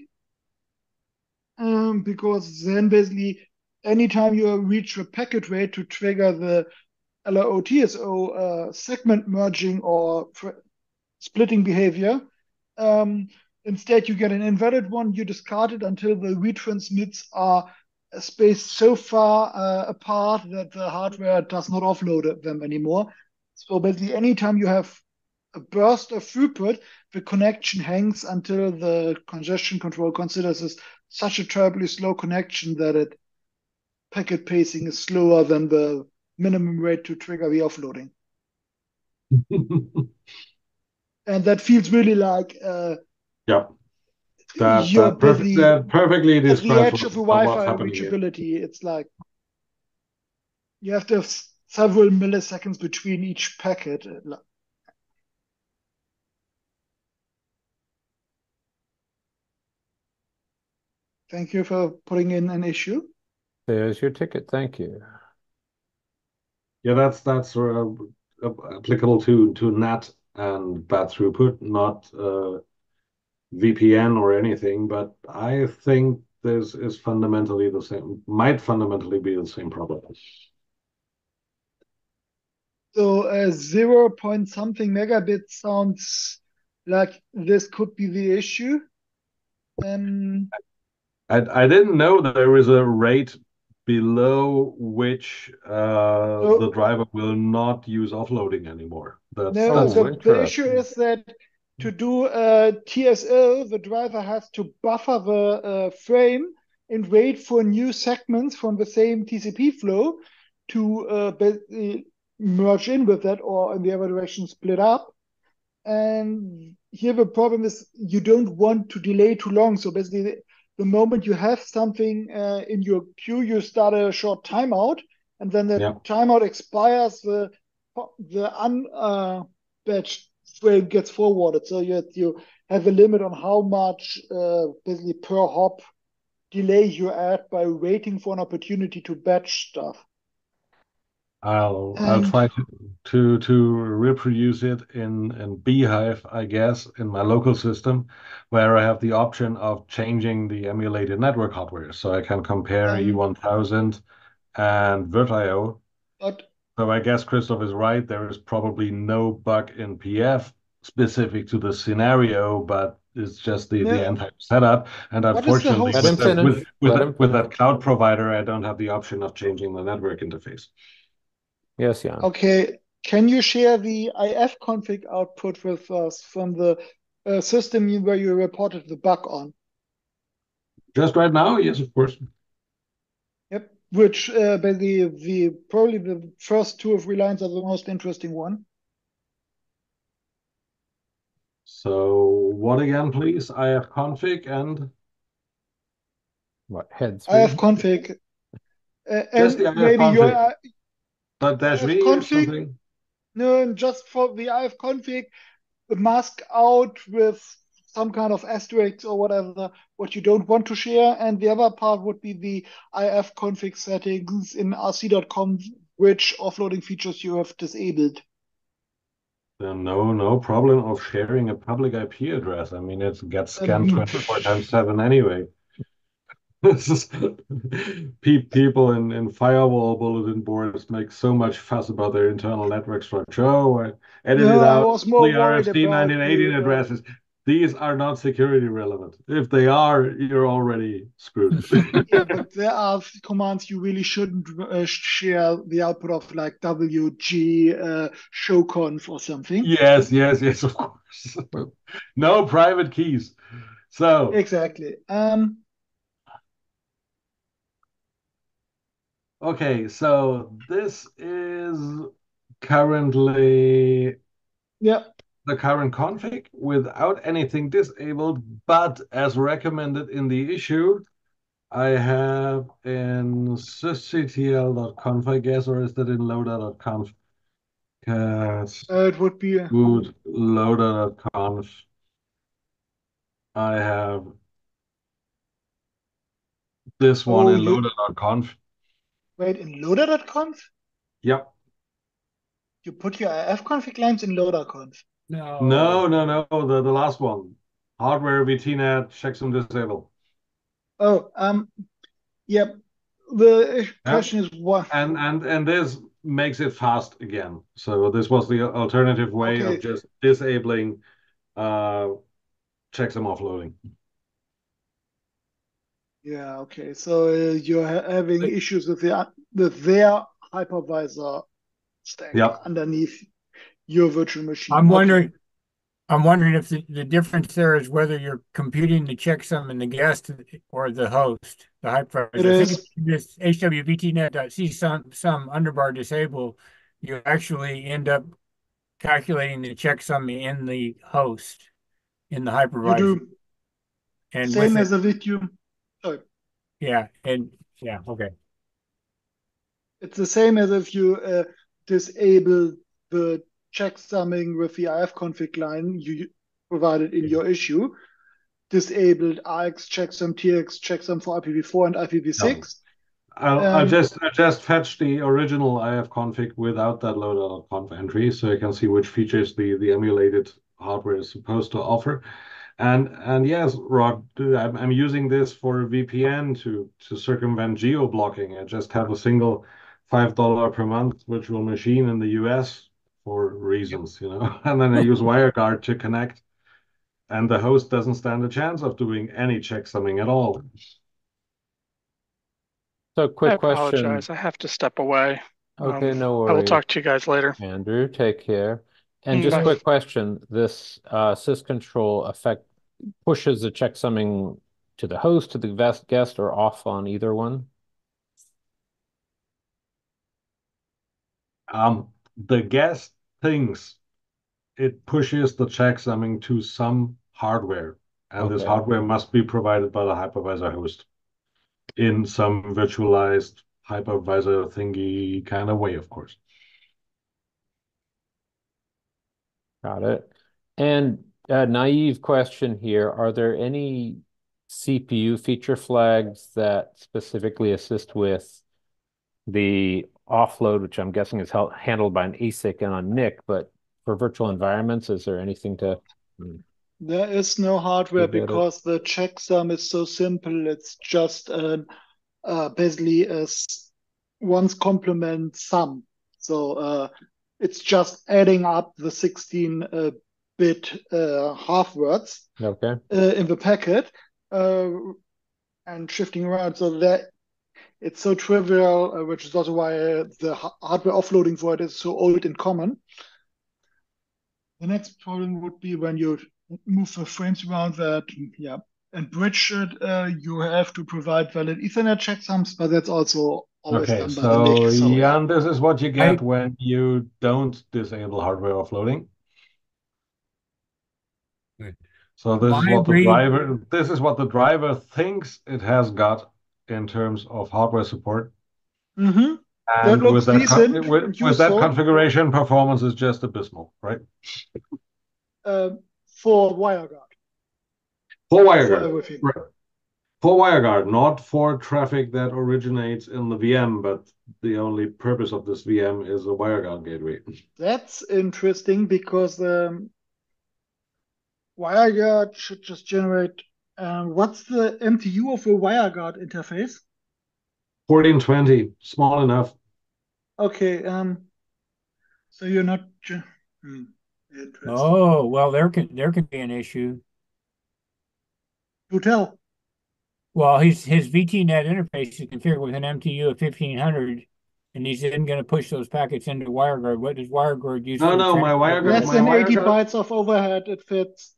Um, because then basically anytime you reach a packet rate to trigger the LRO TSO uh, segment merging or splitting behavior, um, instead you get an invalid one, you discard it until the retransmits are spaced so far uh, apart that the hardware does not offload them anymore. So basically, anytime you have a burst of throughput, the connection hangs until the congestion control considers this such a terribly slow connection that it packet pacing is slower than the minimum rate to trigger the offloading. (laughs) and that feels really like uh, yeah. That, that, perfect, that perfectly describes at the edge of the Wi-Fi reachability. Here. It's like you have to have several milliseconds between each packet. Thank you for putting in an issue. There's your ticket. Thank you. Yeah, that's that's uh, applicable to to NAT and bad throughput, not uh, VPN or anything. But I think this is fundamentally the same. Might fundamentally be the same problem. So uh, zero point something megabit sounds like this could be the issue. Um, I I didn't know that there is a rate below which uh, oh. the driver will not use offloading anymore. That's no, so the issue is that to do a TSO, the driver has to buffer the uh, frame and wait for new segments from the same TCP flow to uh, merge in with that or in the other direction split up. And here the problem is you don't want to delay too long. So basically, the moment you have something uh, in your queue, you start a short timeout, and then the yeah. timeout expires, the the unbatched uh, frame gets forwarded. So you you have a limit on how much uh, basically per hop delay you add by waiting for an opportunity to batch stuff. I'll I'll try to to to reproduce it in in bhyve, I guess, in my local system, where I have the option of changing the emulated network hardware, so I can compare um, E1000 and VirtIO. But so I guess Kristof is right. There is probably no bug in PF specific to the scenario, but it's just the, yeah. the entire setup. And unfortunately, with, that, with, with, with that cloud provider, I don't have the option of changing the network interface. Yes, yeah. Okay. Can you share the IF config output with us from the uh, system where you reported the bug on? Just right now? Yes, of course. Yep. Which uh, the the probably the first two or three lines are the most interesting one. So what again, please? ifconfig and What, heads? I have config. Uh, and the maybe IF your config. uh, dot dash IF v or something? no, and just for the IF config, mask out with some kind of asterisk or whatever what you don't want to share, and the other part would be the IF config settings in rc.conf, which offloading features you have disabled. Then no, no problem of sharing a public IP address. I mean, it gets scanned Um, 24 times 7 anyway. (laughs) People in, in firewall bulletin boards make so much fuss about their internal network structure. Oh, I edited No, I out more the RFC 1918 uh, addresses. These are not security relevant. If they are, you're already screwed. (laughs) yeah, but there are commands you really shouldn't uh, share the output of, like wg uh, showconf or something. Yes, yes, yes, of course. (laughs) No private keys. So, Exactly. Um, okay, so this is currently yeah, the current config without anything disabled, but as recommended in the issue, I have in sysctl.conf, I guess, or is that in loader.conf? Uh, it would be. boot loader.conf. I have this one Oh, in loader.conf. Wait, in loader.conf? Yep. You put your IF config lines in loader.conf. No. No, no, no, the, the last one. Hardware VTNet checksum disable. Oh, um, yeah. The question is what? And and and this makes it fast again. So this was the alternative way Okay. of just disabling uh checksum offloading. Yeah, okay. So uh, you're ha- having But- issues with the with their hypervisor stack Yep. underneath your virtual machine. I'm Okay. wondering, I'm wondering if the, the difference there is whether you're computing the checksum in the guest or the host, the hypervisor. It I think is. if This HWVTnet.csum, some underbar disable, you actually end up calculating the checksum in the host, in the You hypervisor. do And same as it, a video. Sorry. yeah, and, yeah, okay. It's the same as if you uh, disable the checksumming with the IF config line you provided in your issue. Disabled RX checksum, TX checksum for IPv4 and IPv6. I'll, I'll Um, just I just fetch the original IF config without that loader.conf entry, so you can see which features the the emulated hardware is supposed to offer. And and yes, Rod, I'm, I'm using this for a VPN to to circumvent geo blocking. I just have a single five dollar per month virtual machine in the US for reasons, you know, (laughs) and then I (laughs) use WireGuard to connect, and the host doesn't stand a chance of doing any checksumming at all. So I quick question. apologize. I have to step away. Okay, Um, no I will talk to you guys later. Andrew, take care. And Mm, just bye. quick question, this uh, syscontrol effect pushes the checksumming to the host, to the vest guest, or off on either one? Um, the guest thinks it pushes the checksumming to some hardware, and this hardware must be provided by the hypervisor host in some virtualized hypervisor thingy kind of way, of course. Got it. And a naive question here, are there any CPU feature flags that specifically assist with the offload, which I'm guessing is handled by an ASIC and on NIC, but for virtual environments, is there anything to? There is no hardware get it. because the checksum is so simple. It's just an uh, basically a one's complement sum. So uh, it's just adding up the 16 uh, bit uh, half words Okay, uh, in the packet uh, and shifting around. So that it's so trivial, uh, which is also why uh, the hardware offloading for it is so old and common. The next problem would be when you move the frames around that, yeah, and bridge it, uh, you have to provide valid Ethernet checksums, but that's also Okay, done by the so NIC. So Jan, this is what you get I- when you don't disable hardware offloading. Good. So this is I what the driver this is what the driver thinks it has got in terms of hardware support. Mm-hmm. And looks with that con- decent with, with that configuration, performance is just abysmal, right? Um, for WireGuard, For for WireGuard, everything. right. For WireGuard, not for traffic that originates in the VM, but the only purpose of this VM is a WireGuard gateway. That's interesting because um, WireGuard should just generate. Um, what's the MTU of a WireGuard interface? 1420, small enough. Okay. Um. So you're not. ge- Hmm. Oh, well, there can there can be an issue. Do tell. Well, his his VTNet interface is configured with an MTU of fifteen hundred, and he's then going to push those packets into WireGuard. What does WireGuard use? No, no, my? WireGuard- Less my than 80 WireGuard- bytes of overhead. It fits.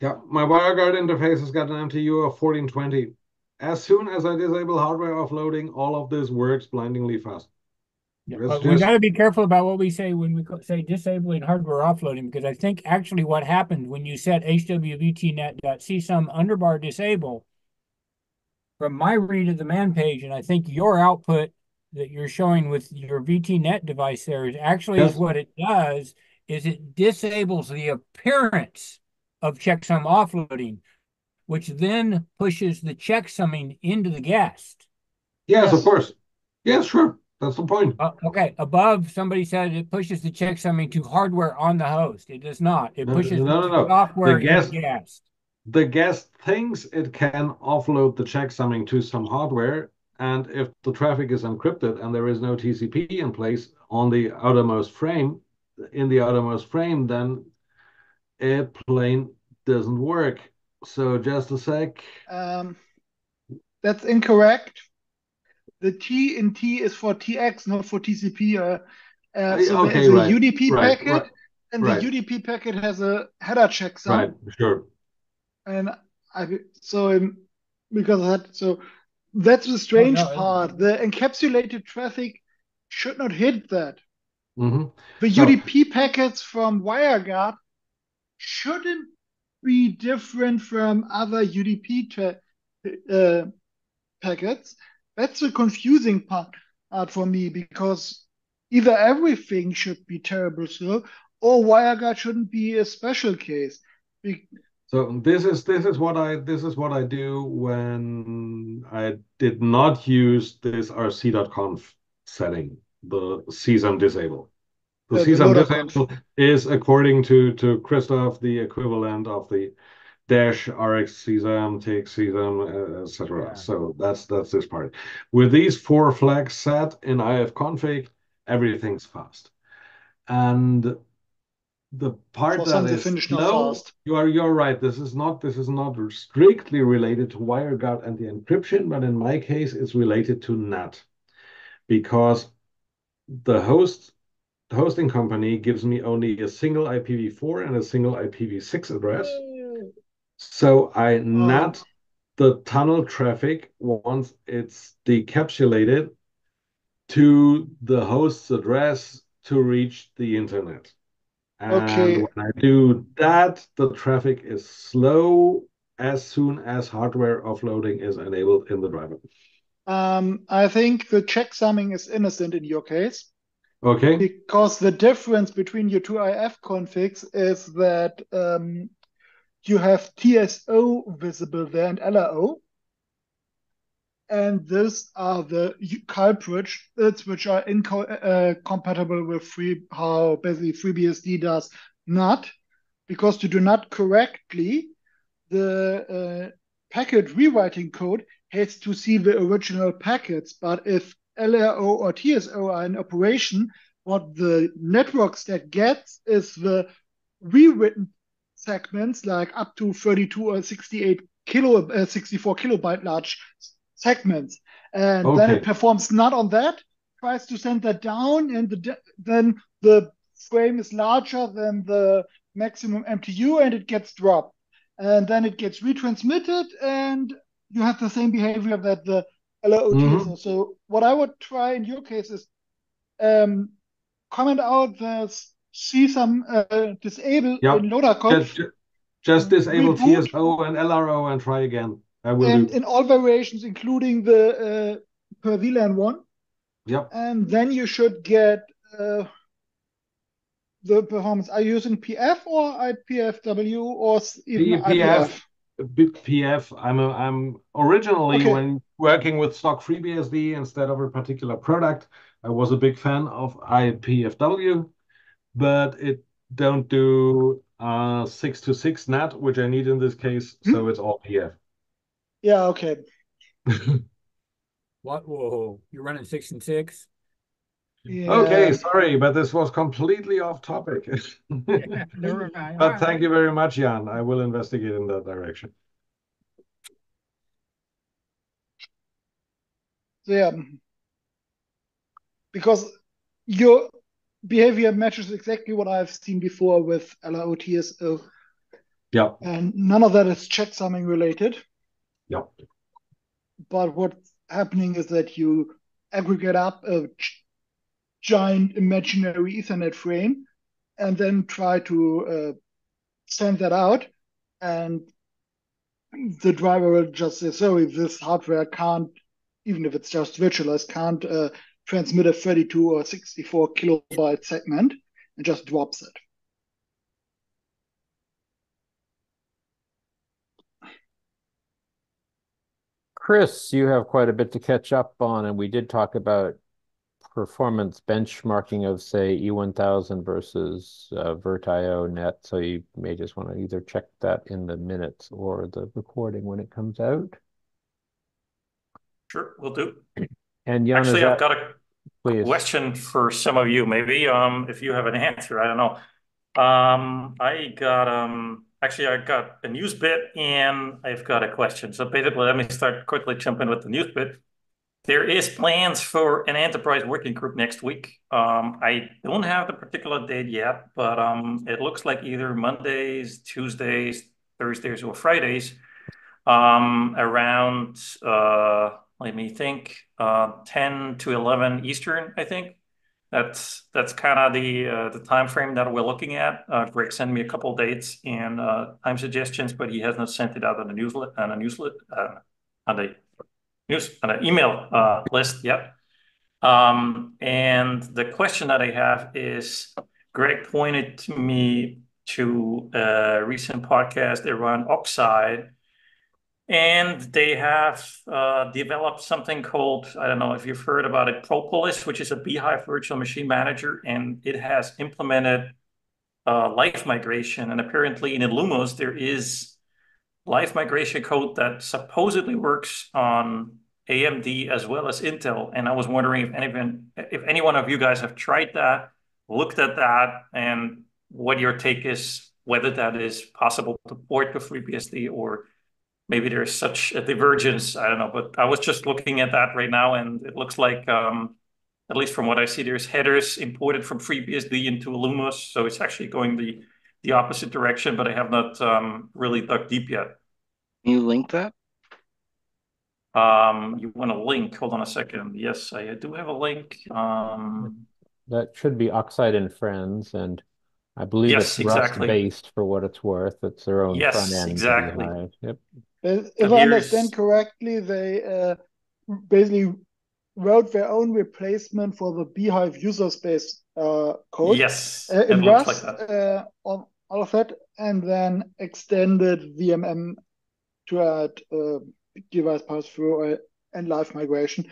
Yeah, my WireGuard interface has got an MTU of 1420. As soon as I disable hardware offloading, all of this works blindingly fast. Yeah, It's but we got to be careful about what we say when we say disabling hardware offloading, because I think actually what happened when you set hwvtnet.csum underbar disable, from my read of the man page, and I think your output that you're showing with your VTNet device there is actually is what it does is it disables the appearance of checksum offloading, which then pushes the checksumming into the guest. Yes, of course. Yes, sure. That's the point. Uh, okay, above somebody said it pushes the checksumming to hardware on the host. It does not. It pushes no, it no, to no. software The in guest- the guest. The guest thinks it can offload the checksumming to some hardware, and if the traffic is encrypted and there is no TCP in place on the outermost frame, in the outermost frame, then it plain doesn't work. So just a sec. Um, that's incorrect. The T in T is for TX, not for TCP. Uh, uh, so Okay, there's a right, UDP right, packet, right, and the UDP packet has a header checksum. Right, sure. And I so in, because of that, so that's the strange no, part. The encapsulated traffic should not hit that. hmm The No. UDP packets from WireGuard shouldn't be different from other UDP tra- uh, packets. That's the confusing part, part for me because either everything should be terrible slow or WireGuard shouldn't be a special case. Be- So this is this is what I this is what I do when I did not use this rc.conf setting, the csum disable. The Uh, csum disable is according to to Kristof the equivalent of the dash rx csum, take csum, etc. Yeah. So that's that's this part. With these four flags set in ifconfig, everything's fast. And the part that is definition of slow, fast. you are you're right. This is not this is not strictly related to WireGuard and the encryption, but in my case, it's related to NAT because the host the hosting company gives me only a single IPv4 and a single IPv6 address. So I NAT the tunnel traffic once it's decapsulated to the host's address to reach the internet. And Okay. when I do that, the traffic is slow as soon as hardware offloading is enabled in the driver. Um, I think the checksumming is innocent in your case Okay? because the difference between your two IF configs is that um, you have TSO visible there and LRO. And those are the culprits which are incompatible with free, how basically FreeBSD does not, because to do not correctly, the uh, packet rewriting code has to see the original packets. But if LRO or TSO are in operation, what the network stack gets is the rewritten segments, like up to 32 or 68 kilo, uh, 64 kilobyte large segments. And then it performs not on that, tries to send that down, and the, then the frame is larger than the maximum MTU and it gets dropped. And then it gets retransmitted, and you have the same behavior that the LRO Mhm. TSO. So, what I would try in your case is um, comment out the csum uh, disable Yeah. in loader conf Just, Just disable TSO and LRO and try again. I will and do. in all variations, including the uh, per VLAN one. Yep. And then you should get uh, the performance. Are you using PF or IPFW or even PF. IPF? PF. I'm a, I'm originally Okay. when working with stock FreeBSD instead of a particular product, I was a big fan of IPFW, but it don't do uh six to six NAT, which I need in this case, so it's all PF. Yeah, okay. (laughs) What? Whoa! You're running six and six. Yeah. Okay, sorry, but this was completely off topic. (laughs) Never mind. (laughs) But thank you very much, Jan. I will investigate in that direction. Yeah. Because your behavior matches exactly what I've seen before with LRO TSO, Yeah, and none of that is checksumming related. Yeah. But what's happening is that you aggregate up a giant imaginary Ethernet frame and then try to uh, send that out. And the driver will just say, sorry, this hardware can't, even if it's just virtualized, can't uh, transmit a 32 or 64 kilobyte segment and just drops it. Chris, you have quite a bit to catch up on, and we did talk about performance benchmarking of, say, E1000 versus uh, VirtIO net. So you may just want to either check that in the minutes or the recording when it comes out. Sure, we'll do. And Jan, Actually, I've got a please. question for some of you, maybe, um, if you have an answer, I don't know. Um, I got, um, actually, I got a news bit and I've got a question. So basically, let me start quickly jumping with the news bit. There is plans for an enterprise working group next week. Um, I don't have the particular date yet, but um, it looks like either Mondays, Tuesdays, Thursdays, or Fridays um, around, uh, let me think, uh, 10 to 11 Eastern, I think. That's that's kind of the uh, the time frame that we're looking at. Uh, Greg sent me a couple dates and uh, time suggestions, but he has not sent it out on the newslet on a newslet uh, on the news on an email uh, list yet. Um, and the question that I have is, Greg pointed to me to a recent podcast around Oxide, and they have uh, developed something called, I don't know if you've heard about it, Propolis, which is a bhyve virtual machine manager, and it has implemented uh, live migration. And apparently in illumos, there is live migration code that supposedly works on AMD as well as Intel. And I was wondering if anyone, if any one of you guys have tried that, looked at that, and what your take is, whether that is possible to port to FreeBSD or maybe there's such a divergence. I don't know, but I was just looking at that right now, and it looks like, um, at least from what I see, there's headers imported from FreeBSD into illumos, so it's actually going the the opposite direction. But I have not um, really dug deep yet. Can you link that? Um, you want a link? Hold on a second. Yes, I do have a link. Um, That should be Oxide and Friends, and I believe Yes, it's Rust based for what it's worth. It's their own Yes, front end. Yes, exactly. Yep. If I understand correctly, they uh, basically wrote their own replacement for the bhyve user space uh, code yes, uh, it in Rust like that. uh, on all of that, and then extended VMM to add uh, device pass-through uh, and live migration.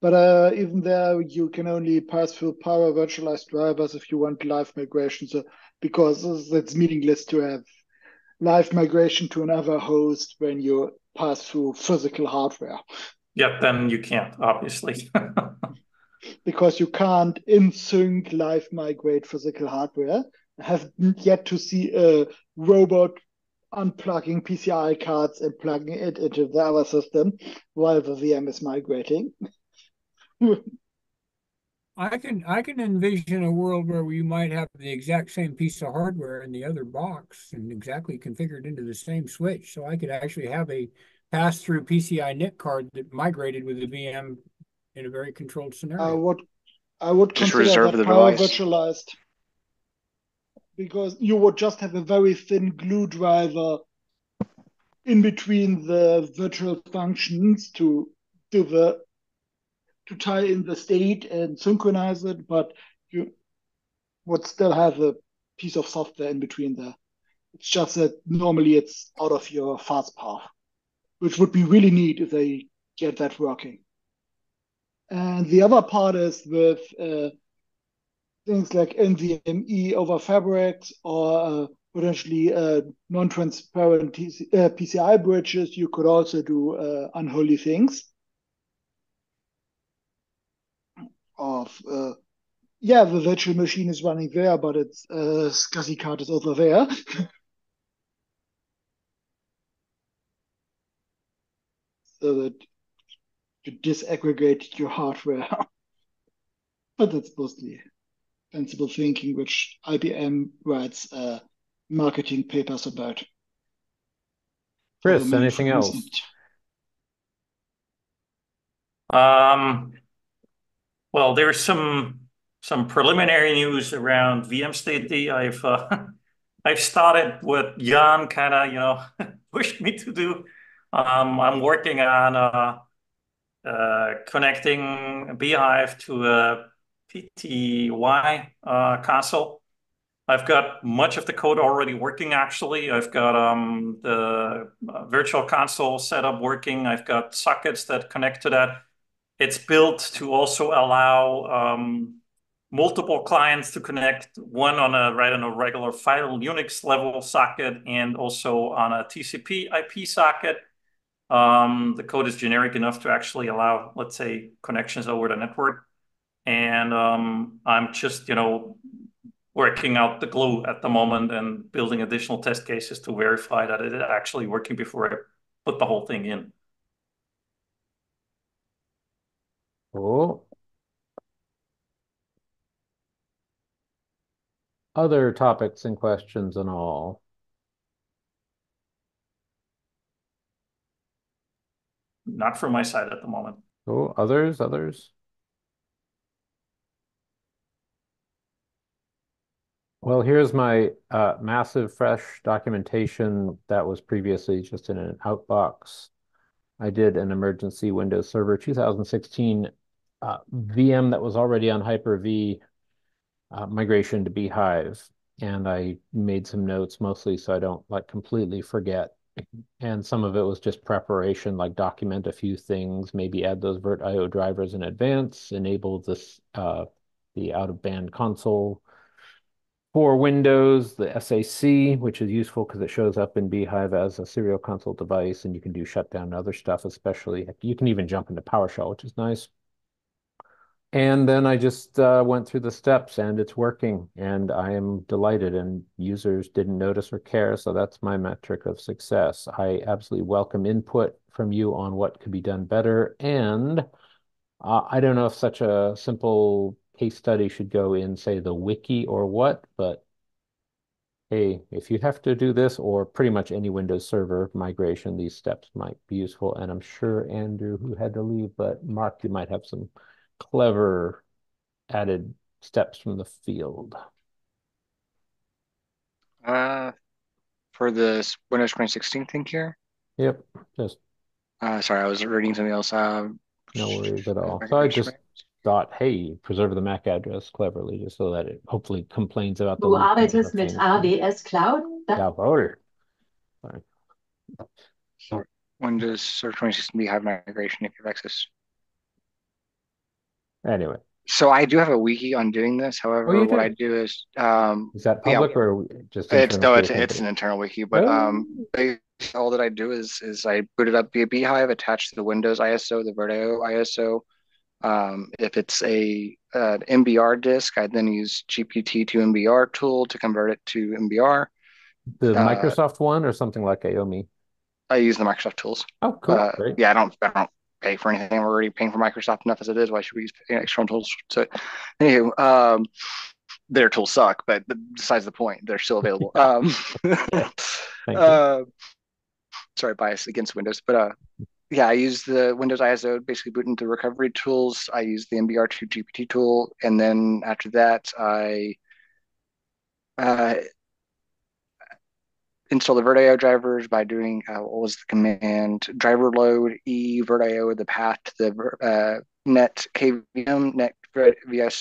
But uh, even there, you can only pass through paravirtualized drivers if you want live migration. So because it's meaningless to have live migration to another host when you pass through physical hardware Yeah, then you can't, obviously. (laughs) because you can't in sync live migrate physical hardware. I have yet to see a robot unplugging PCI cards and plugging it into the other system while the VM is migrating. (laughs) I can I can envision a world where you might have the exact same piece of hardware in the other box and exactly configured into the same switch. So I could actually have a pass-through PCI NIC card that migrated with the VM in a very controlled scenario. I would I would Just consider reserve that the power device. virtualized because you would just have a very thin glue driver in between the virtual functions to do the to tie in the state and synchronize it, but you would still have a piece of software in between there. It's just that normally it's out of your fast path, which would be really neat if they get that working. And the other part is with uh, things like NVMe over fabrics or uh, potentially uh, non-transparent PCI uh, bridges. You could also do uh, unholy things. Of uh, yeah, the virtual machine is running there, but its SCSI card is over there. (laughs) so that you disaggregate your hardware. (laughs) but that's mostly sensible thinking, which IBM writes uh, marketing papers about. Chris, anything else? Um, well, there's some some preliminary news around VM I've uh, (laughs) I've started what Jan kind of you know (laughs) pushed me to do. Um, I'm working on uh, uh, connecting bhyve to a PTY uh, console. I've got much of the code already working, actually. I've got um, the uh, virtual console setup working. I've got sockets that connect to that. It's built to also allow um, multiple clients to connect, one on a right on a regular file Unix level socket and also on a TCP IP socket. Um, the code is generic enough to actually allow, let's say, connections over the network. And um, I'm just, you know, working out the glue at the moment and building additional test cases to verify that it is actually working before I put the whole thing in. Cool. Other topics and questions and all. Not from my side at the moment. Oh, Others, others? Well, here's my uh, massive fresh documentation that was previously just in an outbox. I did an emergency Windows Server 2016 uh, VM that was already on Hyper-V uh, migration to bhyve. And I made some notes mostly so I don't like completely forget. And some of it was just preparation, like document a few things, maybe add those VirtIO drivers in advance, enable this uh, the out-of-band console for Windows, the SAC, which is useful because it shows up in bhyve as a serial console device, and you can do shutdown and other stuff, especially. You can even jump into PowerShell, which is nice. And then I just uh, went through the steps, and it's working, and I am delighted, and users didn't notice or care, so that's my metric of success. I absolutely welcome input from you on what could be done better, and uh, I don't know if such a simple case study should go in, say, the wiki or what, but hey, if you have to do this or pretty much any Windows Server migration, these steps might be useful. And I'm sure Andrew, who had to leave, but Mark, you might have some clever added steps from the field. Uh, for this Windows 2016 thing here? Yep, just. Uh, sorry, I was reading something else. Uh, no worries at all. (laughs) So I just thought, hey, preserve the MAC address cleverly just so that it hopefully complains about the. Du arbeitest mit AWS Cloud? Jawohl. Sorry. Sorry. Windows Server 2016 bhyve migration if you have access. Anyway. So I do have a wiki on doing this. However, oh, what I do is um, is that public yeah, or just it's no, it's it's an internal wiki. But oh. um, all that I do is is I boot it up via bhyve, attach the Windows ISO, the VirtIO ISO, um, if it's a an MBR disk, I then use GPT to MBR tool to convert it to MBR. The uh, Microsoft one or something like AOMEI? I use the Microsoft tools. Oh, cool. Uh, yeah, I don't I don't pay for anything. We're already paying for Microsoft enough as it is. Why should we use external tools? So, anyway, um, their tools suck, but besides the point, they're still available. (laughs) um, (laughs) uh, sorry, bias against Windows, but uh, yeah, I use the Windows ISO basically boot into recovery tools. I use the MBR2GPT tool, and then after that, I uh, install the VirtIO drivers by doing uh, what was the command driver load e VirtIO the path to the uh, NetKVM net VIO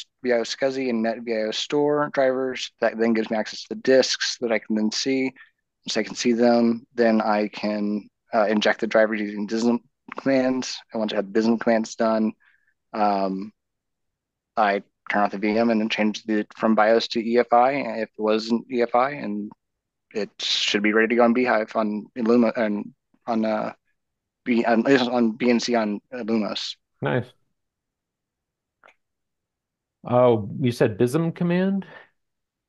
SCSI and net viostor drivers. That then gives me access to the disks that I can then see. Once I can see them, then I can uh, inject the drivers using DISM commands. And once I have DISM commands done, um, I turn off the VM and then change the from BIOS to EFI if it wasn't EFI, and it should be ready to go on bhyve on Illuma and on uh B on, on BNC on Lumos. Nice. Oh, you said BISM command?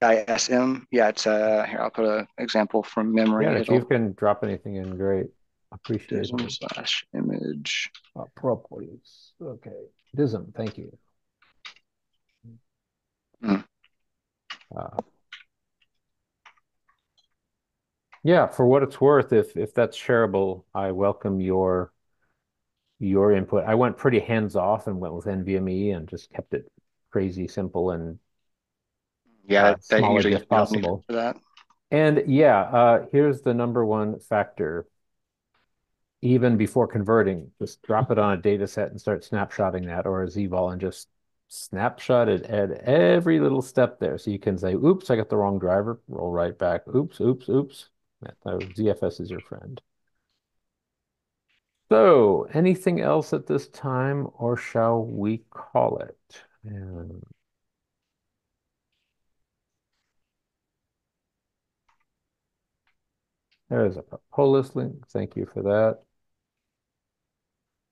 ISM. Yeah, it's uh here I'll put an example from memory. Yeah, if you can drop anything in, great. Appreciate it. Slash image. Oh, properties. Okay. DISM, thank you. Mm. Uh, yeah, for what it's worth, if if that's shareable, I welcome your your input. I went pretty hands off and went with NVMe and just kept it crazy simple and yeah, uh, that, usually as possible. for that. And yeah, uh, here's the number one factor. Even before converting, just drop it on a data set and start snapshotting that or a ZVol and just snapshot it at every little step there. So you can say, oops, I got the wrong driver, roll right back. Oops, oops, oops. That, ZFS is your friend. So anything else at this time, or shall we call it? And there's a Polis link. Thank you for that.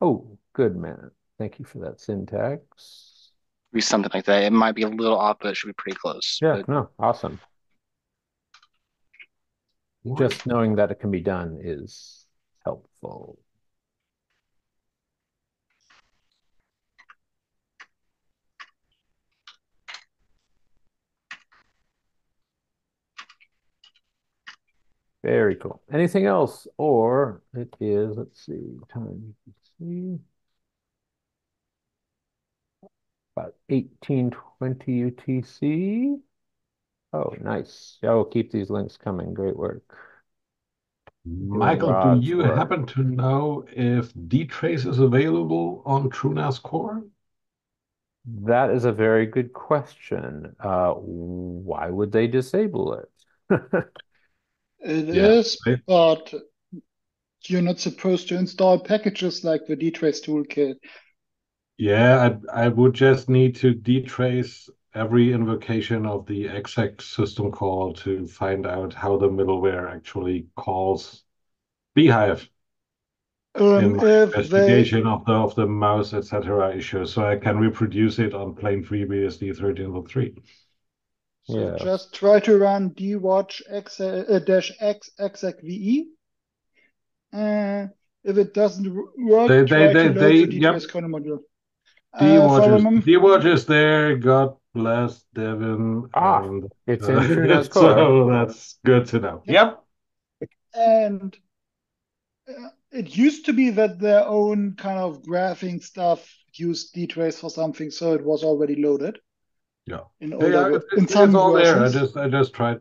Oh, good man. Thank you for that syntax. Be something like that. It might be a little off, but it should be pretty close. Yeah, But no, awesome. Just knowing that it can be done is helpful. Very cool. Anything else? Or it is, let's see, time you can see. About 1820 UTC. Oh, nice. Yeah, we'll keep these links coming. Great work. Michael, do you work. happen to know if dtrace is available on TrueNAS Core? That is a very good question. Uh, why would they disable it? (laughs) It Yeah, is, but you're not supposed to install packages like the dtrace toolkit. Yeah, I, I would just need to dtrace every invocation of the exec system call to find out how the middleware actually calls bhyve Um, my if they investigation of the of the mouse, etc. issue, so I can reproduce it on plain FreeBSD 13.3. so Yeah. just try to run dwatch x uh, dash x execve. Uh, if it doesn't work, They- they- try they- to load they- the yep. dtrace kernel module. Uh, DWatch is, the mom- DWatch is there. God bless Devin. Ah, and, it's in uh, TrueNAS (laughs) Core. so that's good to know. Yep. And uh, it used to be that their own kind of graphing stuff used dtrace for something, so it was already loaded. Yeah. In Yeah, older, it- in it's some all there. I just I just tried.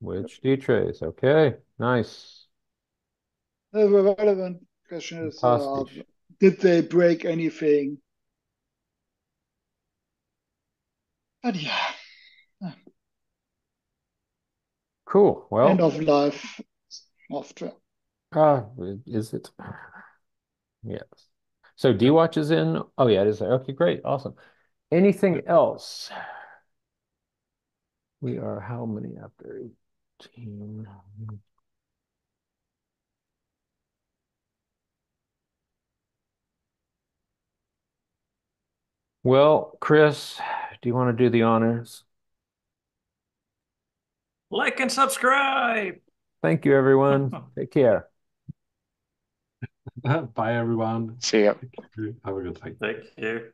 Which dtrace? Okay, nice. The relevant question is, uh, did they break anything? But yeah, Cool. Well, end of life software. uh, is it? Yes. So dwatch is in. Oh yeah, it is there. Okay, great. Awesome. Anything else? We are how many after 18? Well, Chris, do you want to do the honors? Like and subscribe. Thank you, everyone. (laughs) Take care. (laughs) Bye, everyone. see ya. Have a good day. Thank you.